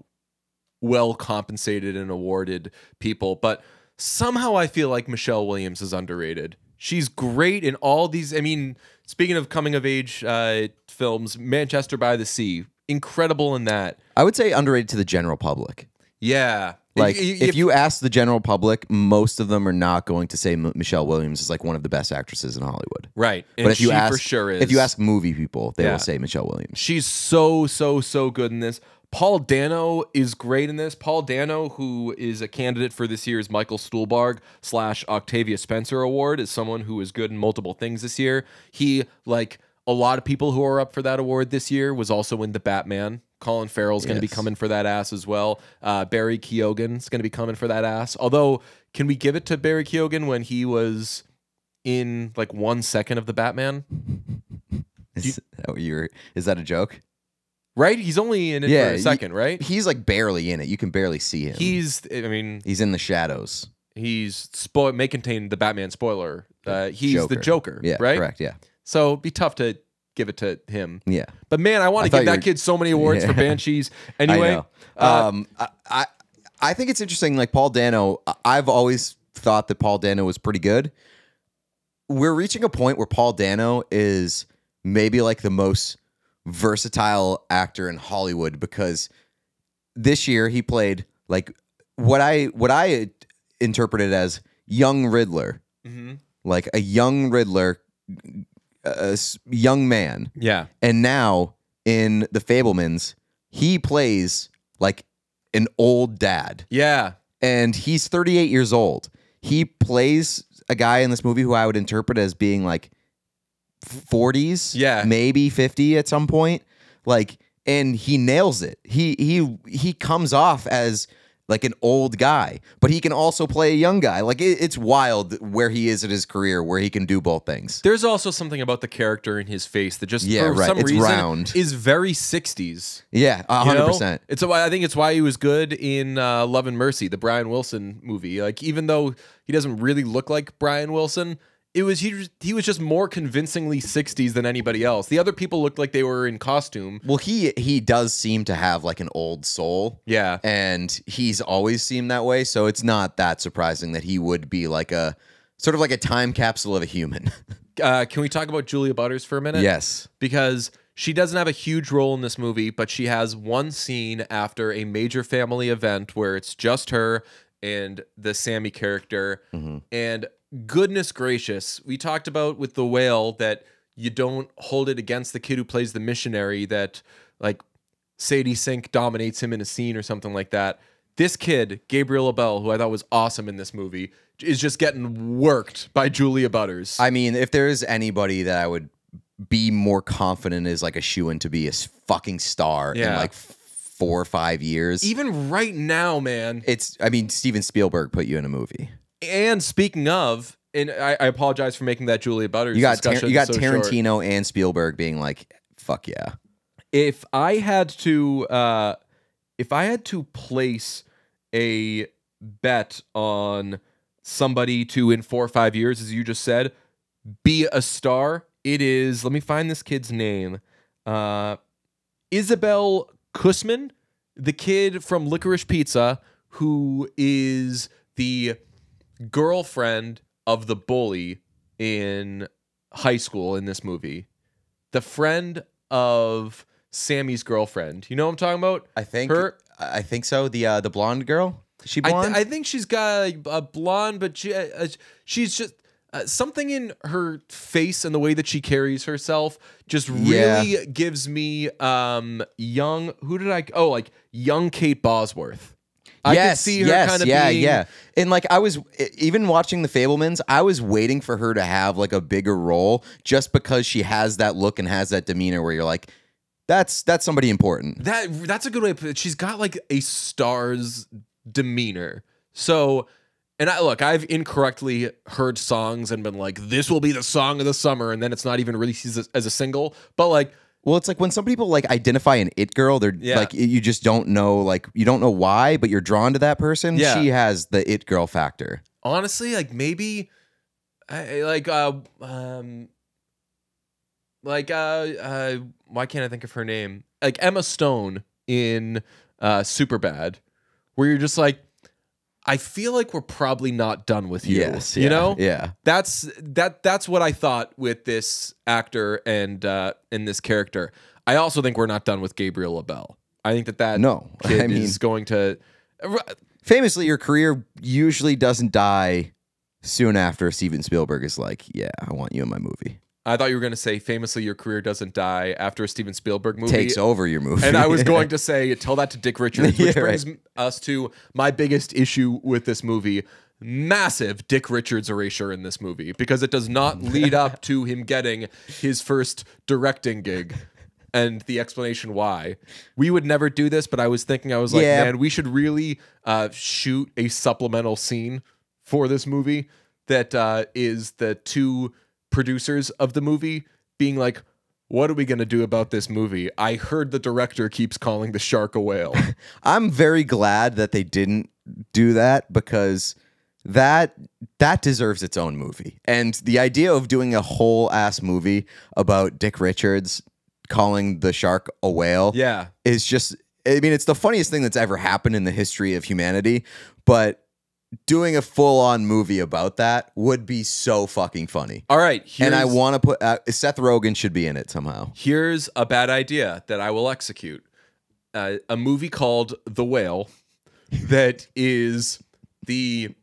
well compensated and awarded people. But somehow i feel like michelle williams is underrated. She's great in all these i mean speaking of coming of age uh, films manchester by the sea incredible in that I would say underrated to the general public. yeah Like If- if, you ask the general public, most of them are not going to say M- Michelle Williams is like one of the best actresses in Hollywood. right and but if you ask, for sure is if you ask movie people, they Yeah. will say Michelle Williams. She's so so so good in this. Paul Dano is great in this. Paul Dano, who is a candidate for this year's Michael Stuhlbarg slash Octavia Spencer Award, is someone who is good in multiple things this year. He, like a lot of people who are up for that award this year, was also in The Batman. Colin Farrell's going to be coming for that ass as well. Uh, Barry Keoghan's going to be coming for that ass. Although, can we give it to Barry Keoghan when he was in like one second of The Batman? Is, that what you're, is that a joke? Right? He's only in it Yeah, for a he- second, right? He's like barely in it. You can barely see him. He's, I mean, He's in the shadows. he's spoil may contain the Batman spoiler. Uh, he's the Joker, Yeah, right? correct. Yeah, So it'd be tough to give it to him. yeah. But man, I want to give that kid so many awards for Banshees. Anyway, I uh, um, I, I I think it's interesting. Like Paul Dano, I've always thought that Paul Dano was pretty good. We're reaching a point where Paul Dano is maybe like the most versatile actor in Hollywood because this year he played like what I what I interpreted as young Riddler, mhm. like a young Riddler, a young man. yeah, And now in The Fabelmans, he plays like an old dad. yeah, And he's 38 years old. He plays a guy in this movie who I would interpret as being like 40s, Yeah. maybe 50 at some point. Like and he nails it. He he he comes off as like an old guy, but he can also play a young guy. Like it, it's wild where he is in his career, where he can do both things. There's also something about the character in his face that just Yeah, for right. some It's reason round. is very 60s. Yeah, a you hundred know? percent. It's why I think it's why he was good in uh, Love and Mercy, the Brian Wilson movie. Like even though he doesn't really look like Brian Wilson, it was he he was just more convincingly 60s than anybody else. The other people looked like they were in costume. Well, he he does seem to have like an old soul. Yeah. and he's always seemed that way. So it's not that surprising that he would be like a sort of like a time capsule of a human. Uh, can we talk about Julia Butters for a minute? yes. because she doesn't have a huge role in this movie, but she has one scene after a major family event where it's just her and the Sammy character. And goodness gracious, we talked about with the whale that you don't hold it against the kid who plays the missionary that like Sadie Sink dominates him in a scene or something like that. This kid, Gabriel LaBelle, who I thought was awesome in this movie, is just getting worked by Julia Butters. I mean, if there's anybody that I would be more confident is like a shoe in to be a fucking star in like four or five years. Even right now, man, it's, I mean, Steven Spielberg put you in a movie. And speaking of, and I, I apologize for making that Julia Butters. You got Tar- you got so short. Tarantino and Spielberg being like, "Fuck yeah." If I had to, uh, if I had to place a bet on somebody to in four or five years, as you just said, be a star, it is. Let me find this kid's name. Uh, Isabel Kusman, the kid from Licorice Pizza, who is the girlfriend of the bully in high school in this movie. The friend of Sammy's girlfriend. You know what I'm talking about? I think Her- I think so. The uh, the blonde girl. Is she I, blonde? th- I think she's got a, a blonde, but she, uh, she's just uh, something in her face and the way that she carries herself just Yeah. really gives me um young. Who did I? Oh, like young Kate Bosworth. I yes, could see her yes, kind of yeah, being, yeah. And like I was even watching the Fabelmans, I was waiting for her to have like a bigger role just because she has that look and has that demeanor where you're like, that's that's somebody important. That that's a good way to put it. She's got like a star's demeanor. So, and I look, I've incorrectly heard songs and been like, "This will be the song of the summer," and then it's not even released as a, as a single. But like, Well, it's like when some people like identify an it girl, they're Yeah. like you just don't know like you don't know why, but you're drawn to that person. Yeah. She has the it girl factor. honestly, like maybe, I, like uh um, like uh uh, why can't I think of her name? Like Emma Stone in uh Superbad, where you're just like. I feel like we're probably not done with you. Yes, you yeah, know. yeah. that's that that's what I thought with this actor and uh and this character. I also think we're not done with Gabriel LaBelle. I think that that No, I mean- is going to Famously, your career usually doesn't die soon after Steven Spielberg is like, "Yeah, I want you in my movie." I thought you were going to say famously your career doesn't die after a Steven Spielberg movie. Takes over your movie. and I was going to say tell that to Dick Richards, which Yeah, brings us to my biggest issue with this movie. Massive Dick Richards erasure in this movie because it does not lead up to him getting his first directing gig. And the explanation why we would never do this, but I was thinking, I was like, Yeah. man, we should really uh, shoot a supplemental scene for this movie that uh, is the two producers of the movie being like, what are we going to do about this movie? I heard the director keeps calling the shark a whale. I'm very glad that they didn't do that because that that deserves its own movie. And the idea of doing a whole ass movie about Dick Richards calling the shark a whale yeah. is just I mean it's the funniest thing that's ever happened in the history of humanity, but doing a full-on movie about that would be so fucking funny. All right. And I want to put uh, Seth Rogen should be in it somehow. here's a bad idea that I will execute uh, a movie called The Whale that is the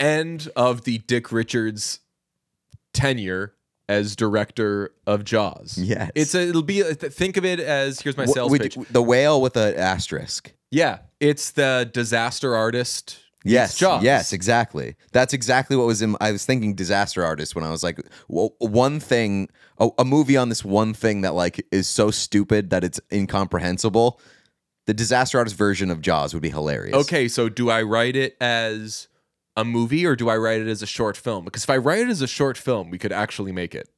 end of the Dick Richards tenure as director of Jaws. Yes. It's a, it'll be think of it as here's my sales pitch. the whale with an asterisk. Yeah, it's the disaster artist. Yes, Jaws. yes, exactly. That's exactly what was in. I was thinking disaster artist when I was like, well, one thing, a, a movie on this one thing that like is so stupid that it's incomprehensible. The disaster artist version of Jaws would be hilarious. Okay, so do I write it as a movie or do I write it as a short film? Because if I write it as a short film, we could actually make it.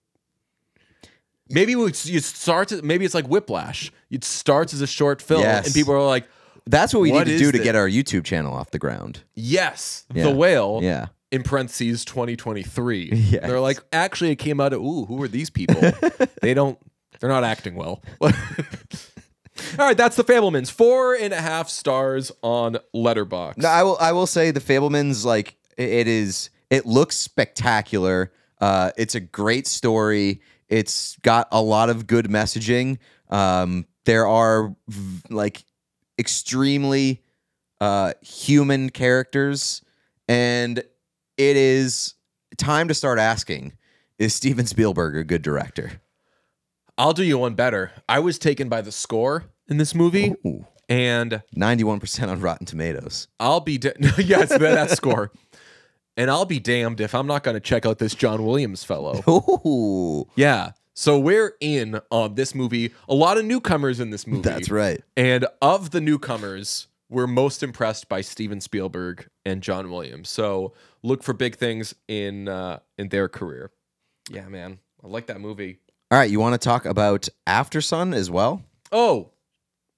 Maybe we, it starts. Maybe it's like Whiplash. It starts as a short film, Yes. and people are like, that's what we What need to do to get our YouTube channel off the ground. "Yes, Yeah. the whale." Yeah, In parentheses, 2023. Yes. They're like, actually, it came out of, ooh, who are these people? they don't, they're not acting well. All right, that's the Fabelmans. Four and a half stars on Letterboxd. no, I will. I will say the Fabelmans like it is. It looks spectacular. Uh, it's a great story. It's got a lot of good messaging. Um, there are like extremely uh, human characters, and it is time to start asking: Is Steven Spielberg a good director? I'll do you one better. I was taken by the score in this movie, Ooh, and ninety-one percent on Rotten Tomatoes. I'll be da- yes, that, that score. And I'll be damned if I'm not going to check out this John Williams fellow. Ooh, Yeah. So we're in on this movie. A lot of newcomers in this movie. that's right. And of the newcomers, we're most impressed by Steven Spielberg and John Williams. So look for big things in uh, in their career. Yeah, man, I like that movie. All right, you want to talk about After Sun as well? Oh,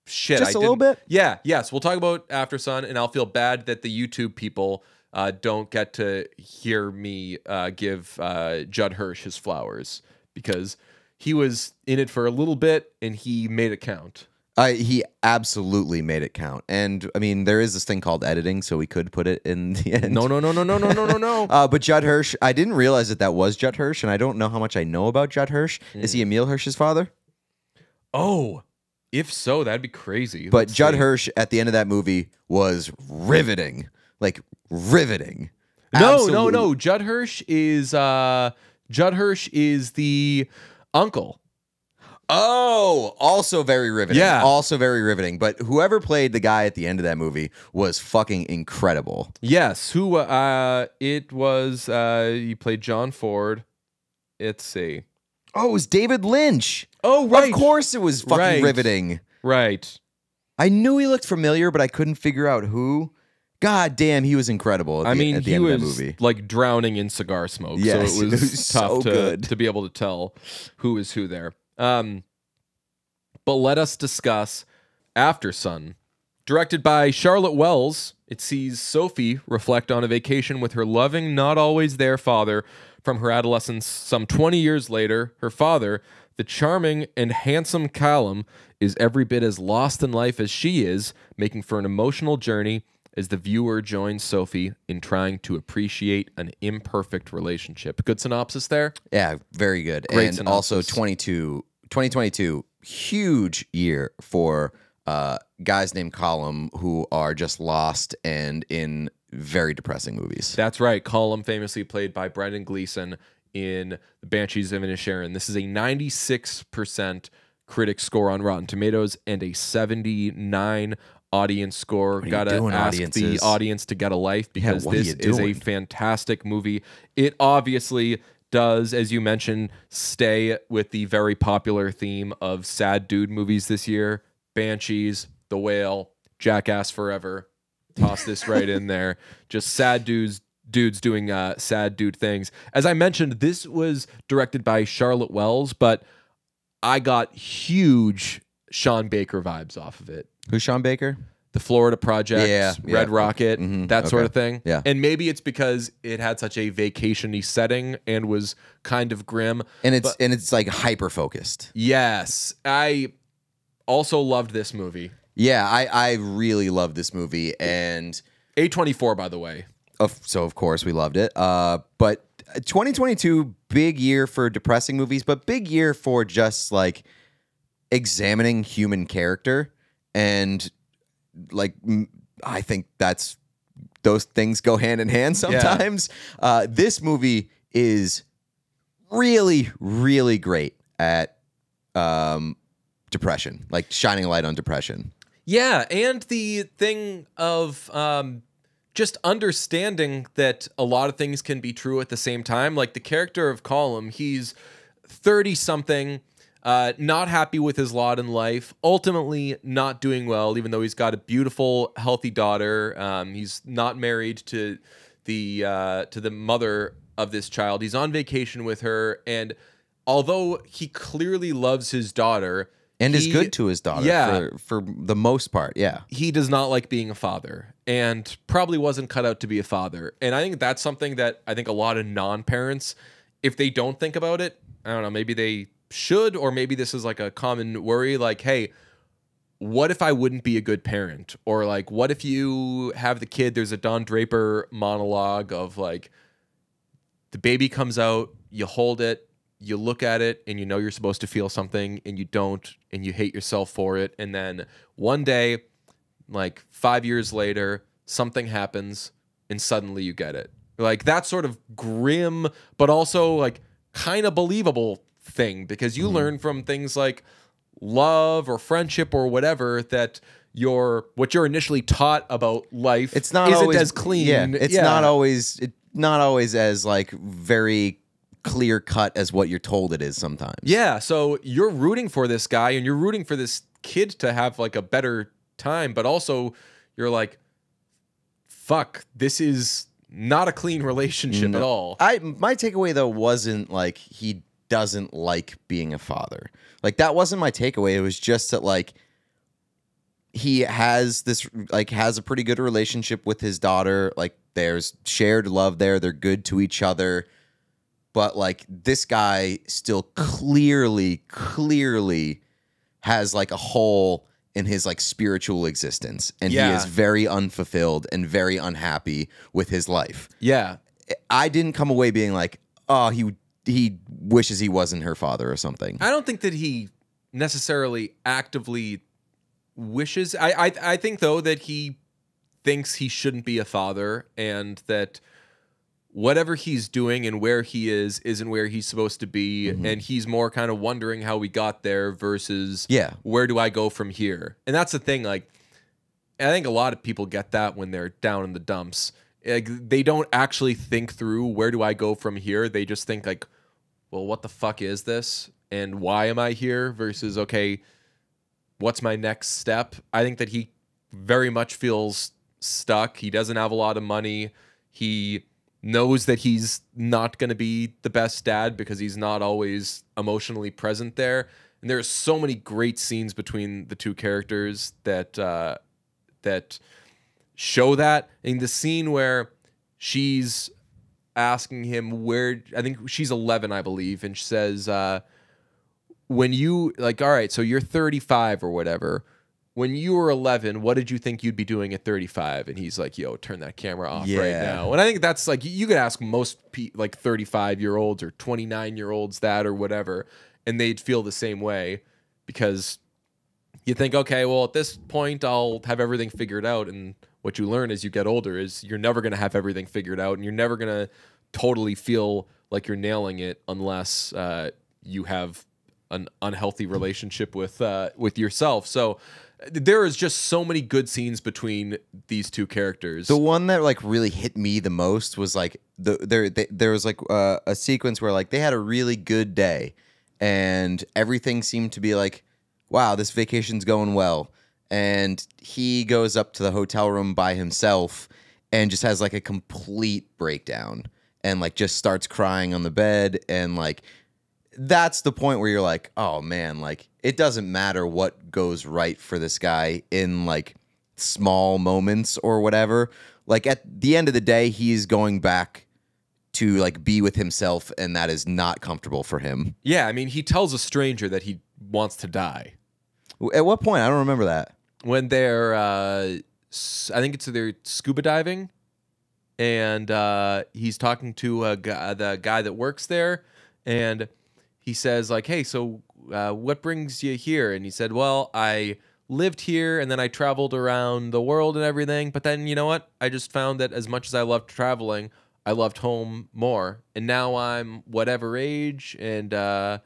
shit! Just a a little bit? Yeah, yes. We'll talk about After Sun, and I'll feel bad that the YouTube people uh, don't get to hear me uh, give uh, Judd Hirsch his flowers because he was in it for a little bit and he made it count. Uh, he absolutely made it count. And I mean, there is this thing called editing, so we could put it in the end. No, no, no, no, no, no, no, no, no. Uh, but Judd Hirsch, I didn't realize that that was Judd Hirsch, and I don't know how much I know about Judd Hirsch. Is Hmm. he Emile Hirsch's father? oh, if so, that'd be crazy. But Let's Judd see. Hirsch at the end of that movie was riveting, like riveting. No, Absolute- no, no. Judd Hirsch is uh, Judd Hirsch is the uncle. Oh, also very riveting. Yeah. also very riveting. But whoever played the guy at the end of that movie was fucking incredible. Yes, who uh it was uh he played John Ford. Let's see. Oh, it was David Lynch. Oh right. Of course, it was fucking Right. riveting. Right. I knew he looked familiar, but I couldn't figure out who. God damn, he was incredible. I the, mean, at the he end was of that movie. like drowning in cigar smoke, Yes, so it it was, was tough so to good. to be able to tell who is who there. Um, but let us discuss After Sun, directed by Charlotte Wells. It sees Sophie reflect on a vacation with her loving, not always there father from her adolescence. Some twenty years later, her father, the charming and handsome Callum, is every bit as lost in life as she is, making for an emotional journey as the viewer joins Sophie in trying to appreciate an imperfect relationship. Good synopsis there? Yeah, very good. Great and also synopsis. 22, 2022, huge year for uh, guys named Column who are just lost and in very depressing movies. That's right. Column, famously played by Brendan Gleeson in the Banshees of Inisherin. This is a 96% critic score on Rotten Tomatoes and a 79 audience score. Gotta ask audiences? the audience to get a life because are this is a fantastic movie. It obviously does, as you mentioned, stay with the very popular theme of sad dude movies this year. Banshees, The Whale, Jackass Forever. Toss this right in there. Just sad dudes dudes doing uh, sad dude things. As I mentioned, this was directed by Charlotte Wells, but I got huge Sean Baker vibes off of it Who's Sean Baker? the Florida Project, Yeah, yeah. Red Rocket, Mhm, that sort okay. of thing. Yeah. And maybe it's because it had such a vacationy setting and was kind of grim. And it's and it's like hyper focused. Yes. I also loved this movie. Yeah, I I really love this movie and A24, by the way. of, so of course we loved it. Uh, but 2022 big year for depressing movies, but big year for just like examining human character and like I think that's those things go hand in hand sometimes. Uh, this movie is really really great at um, depression, like shining a light on depression. Yeah, and the thing of um, just understanding that a lot of things can be true at the same time. Like the character of Colum, he's 30 something, uh, not happy with his lot in life, ultimately not doing well, even though he's got a beautiful, healthy daughter. Um, he's not married to the uh, to the mother of this child. He's on vacation with her, and although he clearly loves his daughter. And is good to his daughter Yeah. for, for the most part. Yeah. he does not like being a father and probably wasn't cut out to be a father. And I think that's something that I think a lot of non parents, if they don't think about it, I don't know, maybe they should, or maybe this is like a common worry like, hey, what if I wouldn't be a good parent? Or like, what if you have the kid? There's a Don Draper monologue of like, the baby comes out, you hold it, you look at it, and you know you're supposed to feel something, and you don't, and you hate yourself for it. And then one day, like five years later, something happens, and suddenly you get it. Like that sort of grim, but also like kind of believable thing because you mm-hmm. learn from things like love or friendship or whatever that your what you're initially taught about life it's not isn't always as clean. Yeah, it's Yeah. not always it, not always as like very clear cut as what you're told it is sometimes. Yeah, so you're rooting for this guy and you're rooting for this kid to have like a better time, but also you're like, fuck, this is not a clean relationship at all. I my takeaway though wasn't like he doesn't like being a father. Like that wasn't my takeaway. It was just that like he has this like has a pretty good relationship with his daughter. Like there's shared love there. They're good to each other. But like this guy still clearly clearly has like a hole in his like spiritual existence and he is very unfulfilled and very unhappy with his life. Yeah. I didn't come away being like, oh, he he wishes he wasn't her father or something. I don't think that he necessarily actively wishes. I, I I think though that he thinks he shouldn't be a father and that whatever he's doing and where he is isn't where he's supposed to be mm-hmm. and he's more kind of wondering how we got there versus Yeah. where do I go from here? And that's the thing like I think a lot of people get that when they're down in the dumps. Like they don't actually think through where do I go from here? They just think like, well, what the fuck is this? And why am I here? Versus, okay, what's my next step? I think that he very much feels stuck. He doesn't have a lot of money. He knows that he's not going to be the best dad because he's not always emotionally present there. And there are so many great scenes between the two characters that uh, that show that. In the scene where she's asking him where I think she's 11, I believe, and she says, uh, "When you like, all right, so you're 35 or whatever." When you were 11, what did you think you'd be doing at 35? And he's like, "Yo, turn that camera off right now." And I think that's like you could ask most pe- like 35 year olds or 29 year olds that or whatever, and they'd feel the same way because you think, okay, well, at this point, I'll have everything figured out. And what you learn as you get older is you're never going to have everything figured out and you're never going to totally feel like you're nailing it unless uh, you have an unhealthy relationship with uh, with yourself. So there is just so many good scenes between these two characters. The one that like really hit me the most was like the there they, there was like uh, a sequence where like they had a really good day, and everything seemed to be like, wow, this vacation's going well. And he goes up to the hotel room by himself and just has like a complete breakdown and like just starts crying on the bed and like that's the point where you're like, oh man, like it doesn't matter what goes right for this guy in like small moments or whatever. Like at the end of the day, he's going back to like be with himself, and that is not comfortable for him. yeah, I mean, he tells a stranger that he wants to die At what point? I don't remember that. When they're. Uh, I think it's they're scuba diving, and uh, he's talking to a guy, the guy that works there, and he says like, "Hey, so uh, what brings you here?" And he said, "Well, I lived here, and then I traveled around the world and everything. But then you know what? I just found that as much as I loved traveling, I loved home more. And now I'm whatever age, and uh,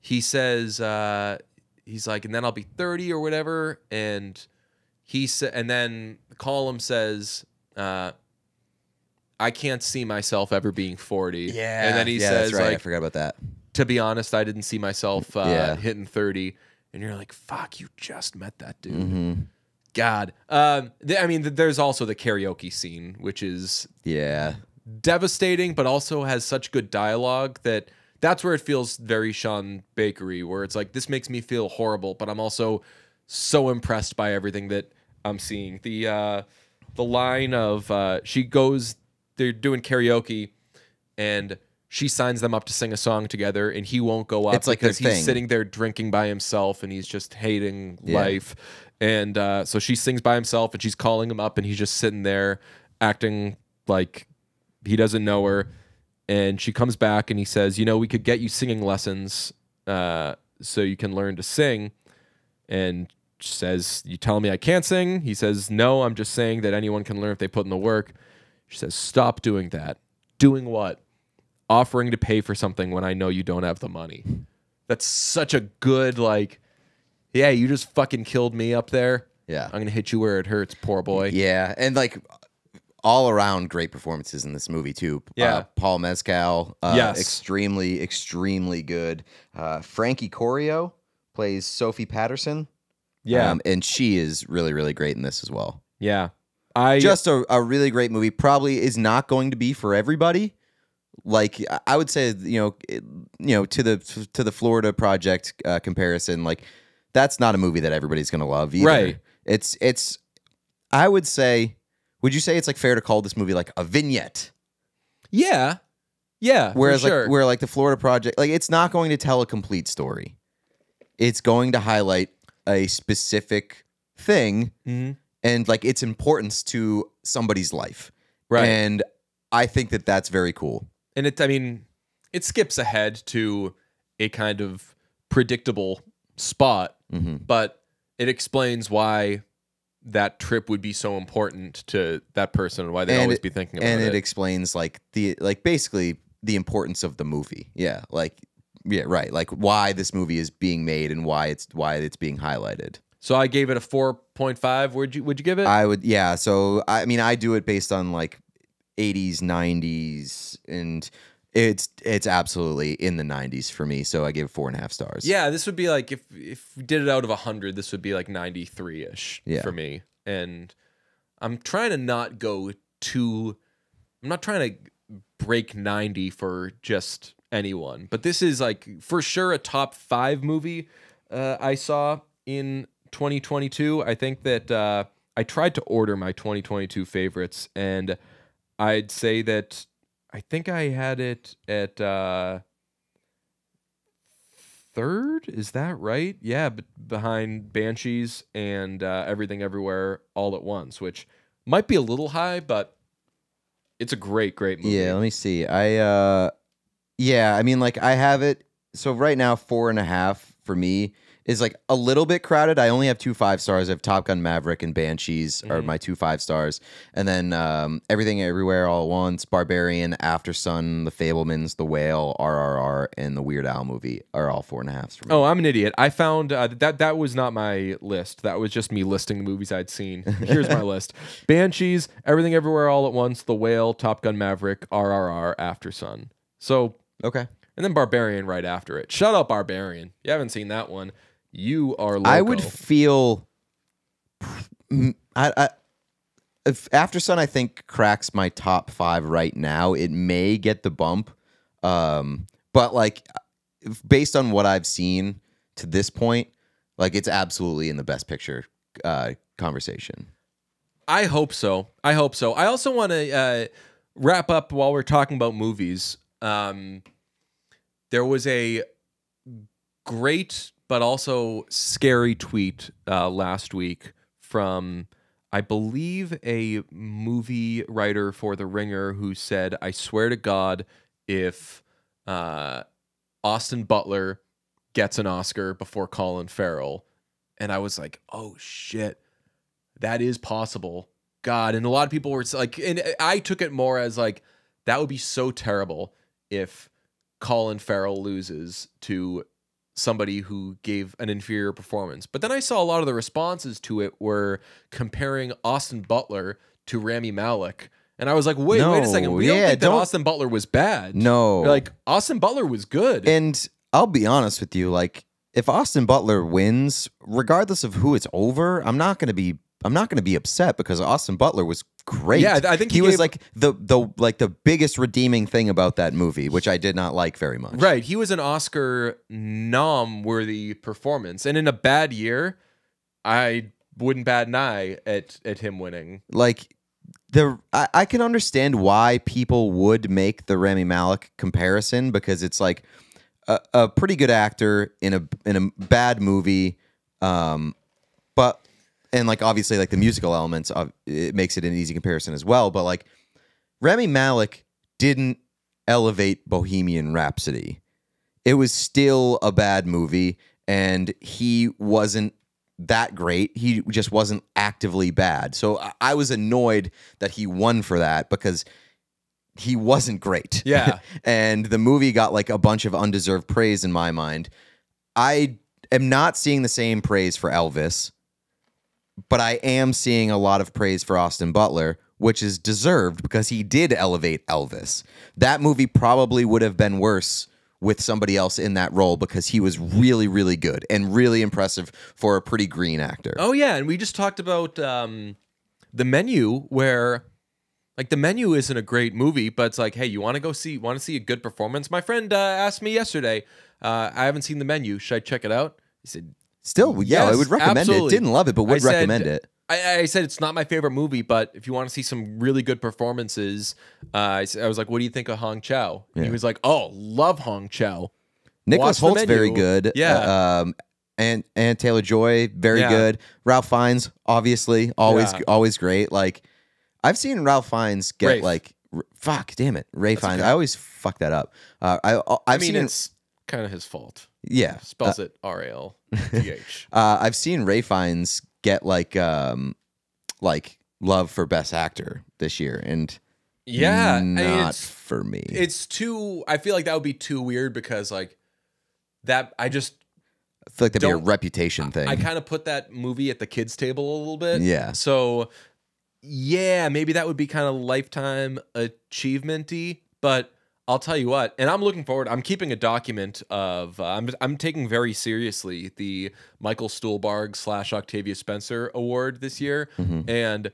he says uh, he's like, and then I'll be 30 or whatever, and." He said, and then the Callum says, uh, "I can't see myself ever being 40." Yeah. and then he yeah, says, right. I forgot about that. to be honest, I didn't see myself uh, Yeah. hitting 30. And you're like, fuck, you just met that dude. Mm-hmm. God. Um, I mean, th- there's also the karaoke scene, which is Yeah, devastating, but also has such good dialogue that that's where it feels very Sean Bakery, where it's like, this makes me feel horrible, but I'm also so impressed by everything that I'm seeing. The uh, the line of uh, she goes, they're doing karaoke, and she signs them up to sing a song together, and he won't go up It's like because he's thing. sitting there drinking by himself, and he's just hating Yeah. life. And uh, so she sings by himself, and she's calling him up, and he's just sitting there acting like he doesn't know her and she comes back and he says you know we could get you singing lessons uh, so you can learn to sing. And she says you tell me i can't sing? He says no i'm just saying that anyone can learn if they put in the work. She says stop doing that. Doing what? Offering to pay for something when i know you don't have the money. That's such a good like yeah you just fucking killed me up there. Yeah, i'm gonna hit you where it hurts poor boy. Yeah, and like all around great performances in this movie too. Yeah. uh, Paul Mescal, uh, Yes. extremely, extremely good. Uh, Frankie Corio plays Sophie Patterson. yeah um, and she is really, really great in this as well. yeah i Just a, a really great movie. Probably is not going to be for everybody. Like I- would say, you know, it, you know, to the to the Florida Project uh, comparison, like that's not a movie that everybody's going to love either. Right. It's it's. I would say. Would you say it's like fair to call this movie like a vignette? Yeah. Yeah. Whereas sure. like where like the Florida Project, like it's not going to tell a complete story. It's going to highlight a specific thing Mhm. and like its importance to somebody's life. Right. And I think that that's very cool. and it I mean, it skips ahead to a kind of predictable spot, Mm-hmm. but it explains why that trip would be so important to that person and why they'd And always it- be thinking about And it. And it explains like the like basically the importance of the movie. Yeah. Like yeah, right. Like why this movie is being made and why it's why it's being highlighted. so I gave it a 4.5. Would you would you give it? I would, yeah. So I mean, I do it based on like 80s, 90s, and it's it's absolutely in the 90s for me. So I give four and a half stars. yeah, this would be like if if we did it out of 100, this would be like 93ish Yeah. for me. And I'm trying to not go too I'm not trying to break 90 for just anyone, but this is like for sure a top 5 movie uh, I saw in 2022. I think that uh, I tried to order my 2022 favorites and I'd say that I think I had it at uh third. Is that right? Yeah, b- behind Banshees and uh, Everything Everywhere All at Once, which might be a little high, but it's a great, great movie. Yeah. Let me see. I uh, yeah. I mean, like I have it. So right now, four and a half for me is like a little bit crowded. I only have two five stars. I have Top Gun Maverick and Banshees are Mm-hmm. my two five stars, and then um, Everything Everywhere All at Once, Barbarian, After Sun, The Fabelmans, The Whale, RRR, and the Weird Al movie are all four and a halfs for me. Oh, I'm an idiot. I found uh, that that was not my list. That was just me listing the movies I'd seen. Here's my list: Banshees, Everything Everywhere All at Once, The Whale, Top Gun Maverick, RRR, After Sun. So, Okay. and then Barbarian right after it. Shut up, Barbarian. You haven't seen that one. You are. Loco. I would feel. I, I if After Sun, I think cracks my top five right now. It may get the bump, um, but like if- based on what I've seen to this point, like it's absolutely in the best picture uh, conversation. I hope so. I hope so. I also want to uh, wrap up while we're talking about movies. Um, there was a great but also scary tweet uh, last week from, I believe, a movie writer for The Ringer who said, I swear to God, if uh, Austin Butler gets an Oscar before Colin Farrell. And I was like, oh shit that is possible. God, and a lot of people were like, and I took it more as like that would be so terrible if Colin Farrell loses to somebody who gave an inferior performance. But then I saw a lot of the responses to it were comparing Austin Butler to Rami Malek. And I was like, wait, wait a second. We don't think that don't- Austin Butler was bad. No, Like Austin Butler was good. And I'll be honest with you, like if Austin Butler wins, regardless of who it's over, I'm not going to be I'm not going to be upset because Austin Butler was great. Yeah, I think he, he was like the the like the biggest redeeming thing about that movie, which I did not like very much. Right. He was an Oscar nom worthy performance. And in a bad year, I wouldn't bat an eye at, at him winning. Like the I, I can understand why people would make the Rami Malek comparison because it's like a, a pretty good actor in a in a bad movie, um, but and like obviously like the musical elements of it makes it an easy comparison as well. But like Rami Malek didn't elevate Bohemian Rhapsody. It was still a bad movie, and he wasn't that great. He just wasn't actively bad. So I was annoyed that he won for that because he wasn't great. Yeah. and the movie got like a bunch of undeserved praise in my mind. I am not seeing the same praise for Elvis, but I am seeing a lot of praise for Austin Butler, which is deserved because he did elevate Elvis. That movie probably would have been worse with somebody else in that role because he was really, really good and really impressive for a pretty green actor. Oh, yeah. And we just talked about um, the menu where. Like the menu isn't a great movie, but it's like, hey, you want to go see, want to see a good performance? My friend uh, asked me yesterday. Uh, I haven't seen the menu. Should I check it out? He said, Still, yeah, I would recommend absolutely. it. Didn't love it, but would said- recommend it. I, I said it's not my favorite movie, but if you want to see some really good performances, uh, I, I was like, "What do you think of Hong Chau?" And he was like, "Oh, love Hong Chau." Nicholas Hoult's very good. Yeah. Uh, um, and and Taylor Joy very Yeah. good. Ralph Fiennes obviously always Yeah. always great. Like I've seen Ralph Fiennes get Rafe. like r- fuck, damn it, Ray Fiennes. okay. I always fuck that up. Uh, I I've I mean, seen it's kind of his fault. Yeah. Spells it R A L P H. Uh, I've seen Ray Fiennes get like um like love for best actor this year, and Yeah, I mean, not for me. it's too. I feel like that would be too weird because like that. I just I feel like that'd be a reputation thing. I kind of put that movie at the kids' table a little bit. Yeah. So, yeah, maybe that would be kind of lifetime achievementy. But I'll tell you what, and I'm looking forward. I'm keeping a document of. Uh, I'm I'm taking very seriously the Michael Stuhlbarg slash Octavia Spencer Award this year, Mhm. and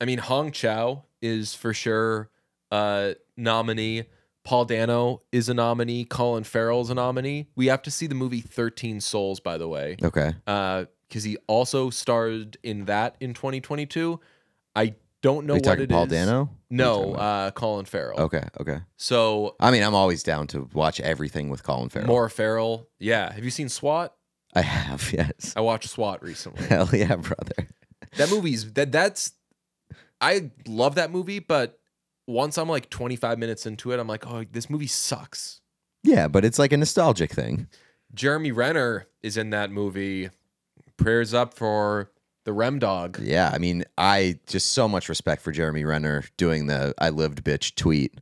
I mean Hong Chau is for sure a nominee. Paul Dano is a nominee. Colin Farrell is a nominee. We have to see the movie Thirteen Souls, by the way okay. Uh, because he also starred in that in 2022. I don't know Are you what talking it Paul is. Dano? What are you No, uh, Colin Farrell. Okay. Okay. So I mean, I'm always down to watch everything with Colin Farrell. more Farrell. Yeah. Have you seen SWAT? I have, yes. I watched SWAT recently. Hell yeah, brother. that movie's that that's. I love that movie, but once I'm like 25 minutes into it, I'm like, oh, this movie sucks. Yeah, but it's like a nostalgic thing. Jeremy Renner is in that movie. Prayers up for the Rem Dog. Yeah, I mean, I just so much respect for Jeremy Renner doing the "I lived, bitch" tweet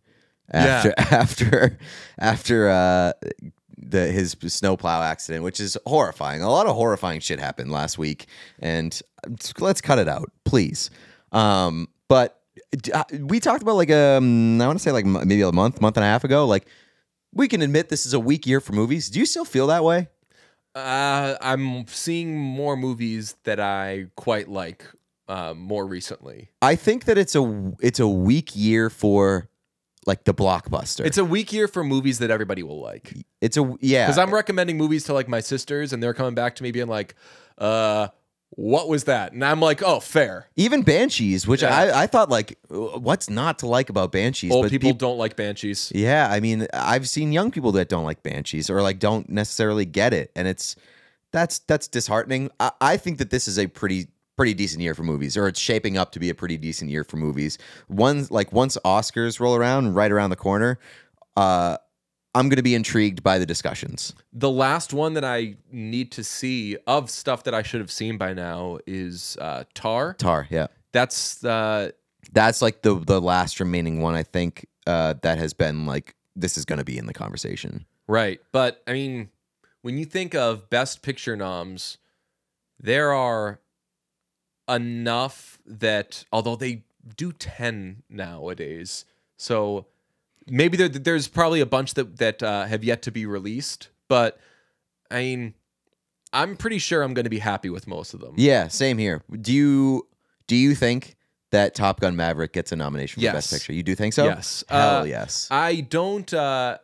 after after after uh, the his snowplow accident, which is horrifying. A lot of horrifying shit happened last week, and let's cut it out, please. Um, but uh, we talked about like um, I want to say like maybe a month, month and a half ago. Like we can admit this is a weak year for movies. Do you still feel that way? Uh, I'm seeing more movies that I quite like uh, more recently. I think that it's a it's a weak year for like the blockbuster. It's a weak year for movies that everybody will like. It's a yeah. Because I'm recommending movies to like my sisters, and they're coming back to me being like, uh, what was that? And I'm like, oh, fair. Even Banshees, which Yeah. I, I thought like, what's not to like about Banshees? Old But people peop- don't like banshees. yeah, I mean, I've seen young people that don't like Banshees or like don't necessarily get it, and it's that's that's disheartening. I, I think that this is a pretty pretty decent year for movies, or it's shaping up to be a pretty decent year for movies. One like once Oscars roll around, right around the corner, uh, I'm gonna be intrigued by the discussions. The last one that I need to see of stuff that I should have seen by now is uh, Tar. Tar, yeah. That's uh, That's like the the last remaining one I think uh, that has been like this is going to be in the conversation. right. But I mean, when you think of Best Picture noms, there are enough that although they do 10 nowadays, so maybe there, there's probably a bunch that that uh, have yet to be released. But I mean, I'm pretty sure I'm going to be happy with most of them. Yeah, same here. Do you do you think that Top Gun Maverick gets a nomination for Best Picture? You do think so? Yes. Hell Uh, yes. I don't. Uh,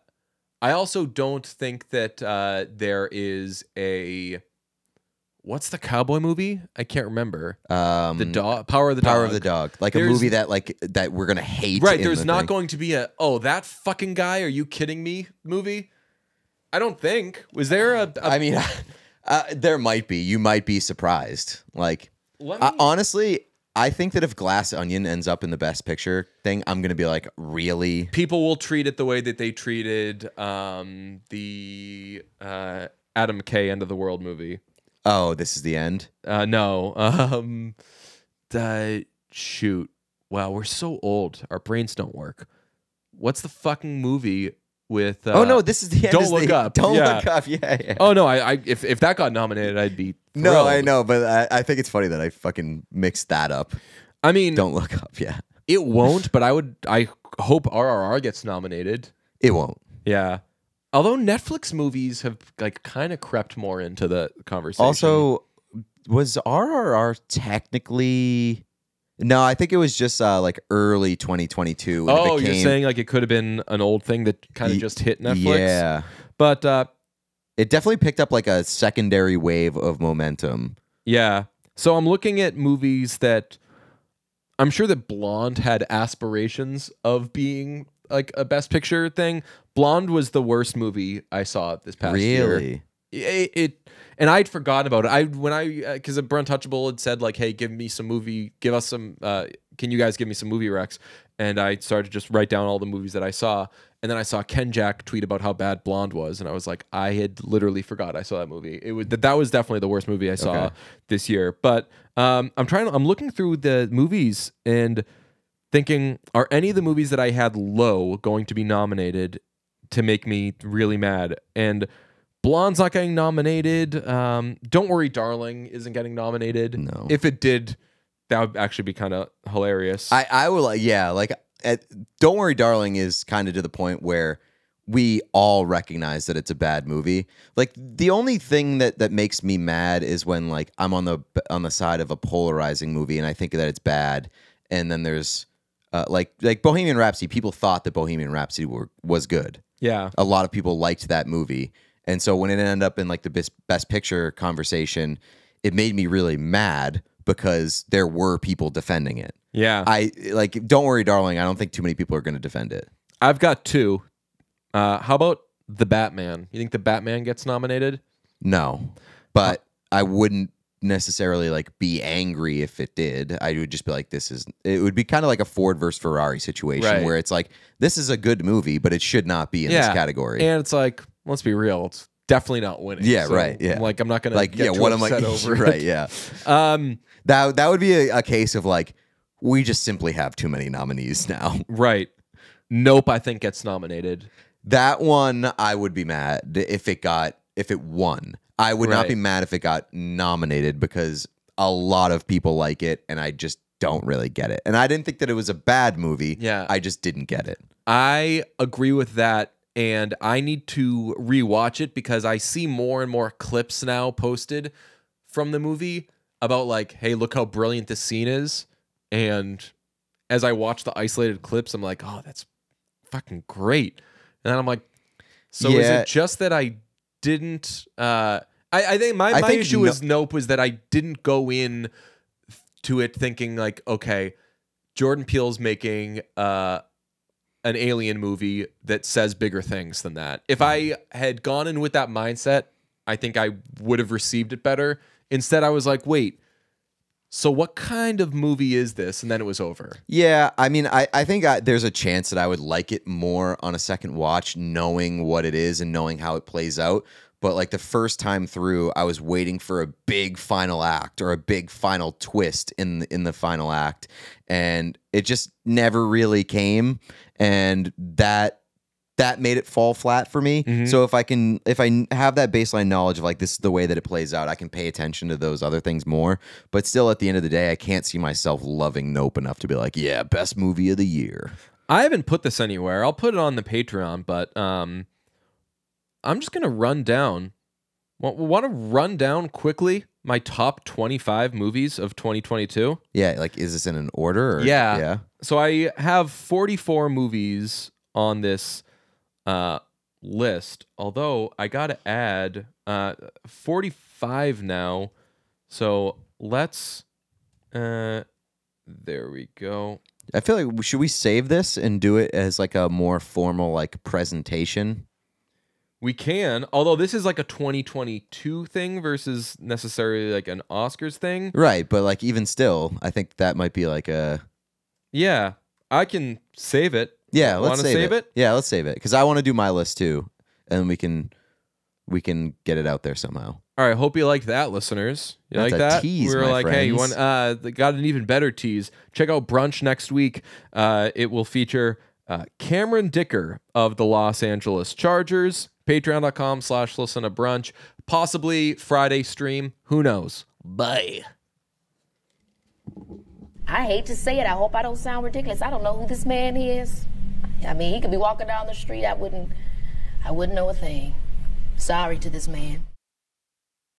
I also don't think that uh, there is a. What's the cowboy movie? I can't remember. Um, The dog, Power of the Power Dog. of the Dog, like a movie that like that we're gonna hate. Right. in There's the not thing. going to be a oh that fucking guy. Are you kidding me? Movie. I don't think. Was there a? a I mean, uh, there might be. You might be surprised. Like let I- me- honestly, I think that if Glass Onion ends up in the Best Picture thing, I'm gonna be like, really? people will treat it the way that they treated um, the uh, Adam McKay End of the World movie. Oh, this is the end. Uh, no. Um, the shoot. Wow, we're so old. Our brains don't work. What's the fucking movie with? Uh, oh no, this is the end. Don't Look the- Up. Don't Yeah. look up. Yeah, yeah. Oh no, I, I if if that got nominated, I'd be. no. I know, but I, I think it's funny that I fucking mixed that up. I mean, Don't look up. Yeah, it won't, but I would. I hope RRR gets nominated. it won't. Yeah. Although Netflix movies have like kind of crept more into the conversation. Also, was RRR technically? No, I think it was just uh, like early 2022. when it oh, you're saying like it could have been an old thing that kind of just hit Netflix. Yeah, But uh, it definitely picked up like a secondary wave of momentum. Yeah. So I'm looking at movies that I'm sure that Blonde had aspirations of being like a best picture thing. Blonde was the worst movie I saw this past year. really? It, it and I'd forgotten about it. I when I because uh, Bruntouchable had said like, "Hey, give me some movie, give us some. uh Can you guys give me some movie recs?" And I started to just write down all the movies that I saw, and then I saw Ken Jack tweet about how bad Blonde was, and I was like, I had literally forgot I saw that movie. It was that that was definitely the worst movie I saw Okay. this year. But um, I'm trying. to I'm looking through the movies and thinking, are any of the movies that I had low going to be nominated to make me really mad? And Blonde's not getting nominated. Um, Don't Worry, Darling isn't getting nominated. No. If it did, that would actually be kind of hilarious. I I will like yeah like at, don't worry, darling is kind of to the point where we all recognize that it's a bad movie. Like the only thing that that makes me mad is when like I'm on the on the side of a polarizing movie and I think that it's bad, and then there's uh, like like Bohemian Rhapsody. People thought that Bohemian Rhapsody were, was good. Yeah. A lot of people liked that movie, and so when it ended up in like the best best picture conversation, it made me really mad because there were people defending it. Yeah. I like. Don't worry, darling. I don't think too many people are going to defend it. I've got two. Uh, how about The Batman? You think The Batman gets nominated? No, but I wouldn't necessarily like be angry if it did. I would just be like, this is. It would be kind of like a Ford versus Ferrari situation Right. where it's like this is a good movie, but it should not be in this category. And it's like, let's be real. It's definitely not winning. Yeah, right, yeah. Like I'm not gonna like get yeah too what am i upset over it. right yeah Um, that that would be a, a case of like we just simply have too many nominees now right. Nope, I think gets nominated. that one i would be mad if it got if it won i would not be mad if it got nominated because a lot of people like it and i just don't really get it and i didn't think that it was a bad movie Yeah. i just didn't get it I agree with that. And I need to rewatch it because I see more and more clips now posted from the movie about, like, hey, look how brilliant this scene is. And as I watch the isolated clips, I'm like, oh, that's fucking great. And then I'm like, so is it just that I didn't? Uh, I, I think my, I my think issue no- is Nope was that I didn't go in to it thinking, like, okay, Jordan Peele's making uh, an alien movie that says bigger things than that. If I had gone in with that mindset, I think I would have received it better. Instead, I was like, wait, so what kind of movie is this? And then it was over. Yeah, I mean, I, I think I, there's a chance that I would like it more on a second watch, knowing what it is and knowing how it plays out. But like the first time through, I was waiting for a big final act or a big final twist in the, in the final act, and it just never really came. And that that made it fall flat for me. Mhm. So if I can, if i have that baseline knowledge of like this is the way that it plays out, I can pay attention to those other things more. But still, at the end of the day, I can't see myself loving Nope enough to be like, yeah, best movie of the year. I haven't put this anywhere. I'll put it on the Patreon, but um, I'm just gonna run down. Want, want to run down quickly my top 25 movies of 2022? Yeah, like is this in an order? Or, Yeah. yeah. So I have 44 movies on this uh, list, although I got to add uh, 45 now. So let's. Uh, there we go. I feel like should we save this and do it as like a more formal like presentation? We can, although this is like a 2022 thing versus necessarily like an Oscars thing. Right, but like even still, I think that might be like a Yeah, I can save it. yeah. Let's Wanna save, save it? Yeah, let's save it because I want to do my list too, and we can we can get it out there somehow. All right, hope you liked that, listeners. You That's like a that? tease, we were like, hey, you want? Uh, got an even better tease. Check out brunch next week. Uh, it will feature uh, Cameron Dicker of the Los Angeles Chargers. Patreon.com/slash listen to brunch. Possibly Friday stream. Who knows? Bye. I hate to say it. I hope I don't sound ridiculous. I don't know who this man is. I mean, he could be walking down the street. I wouldn't. I wouldn't know a thing. Sorry to this man.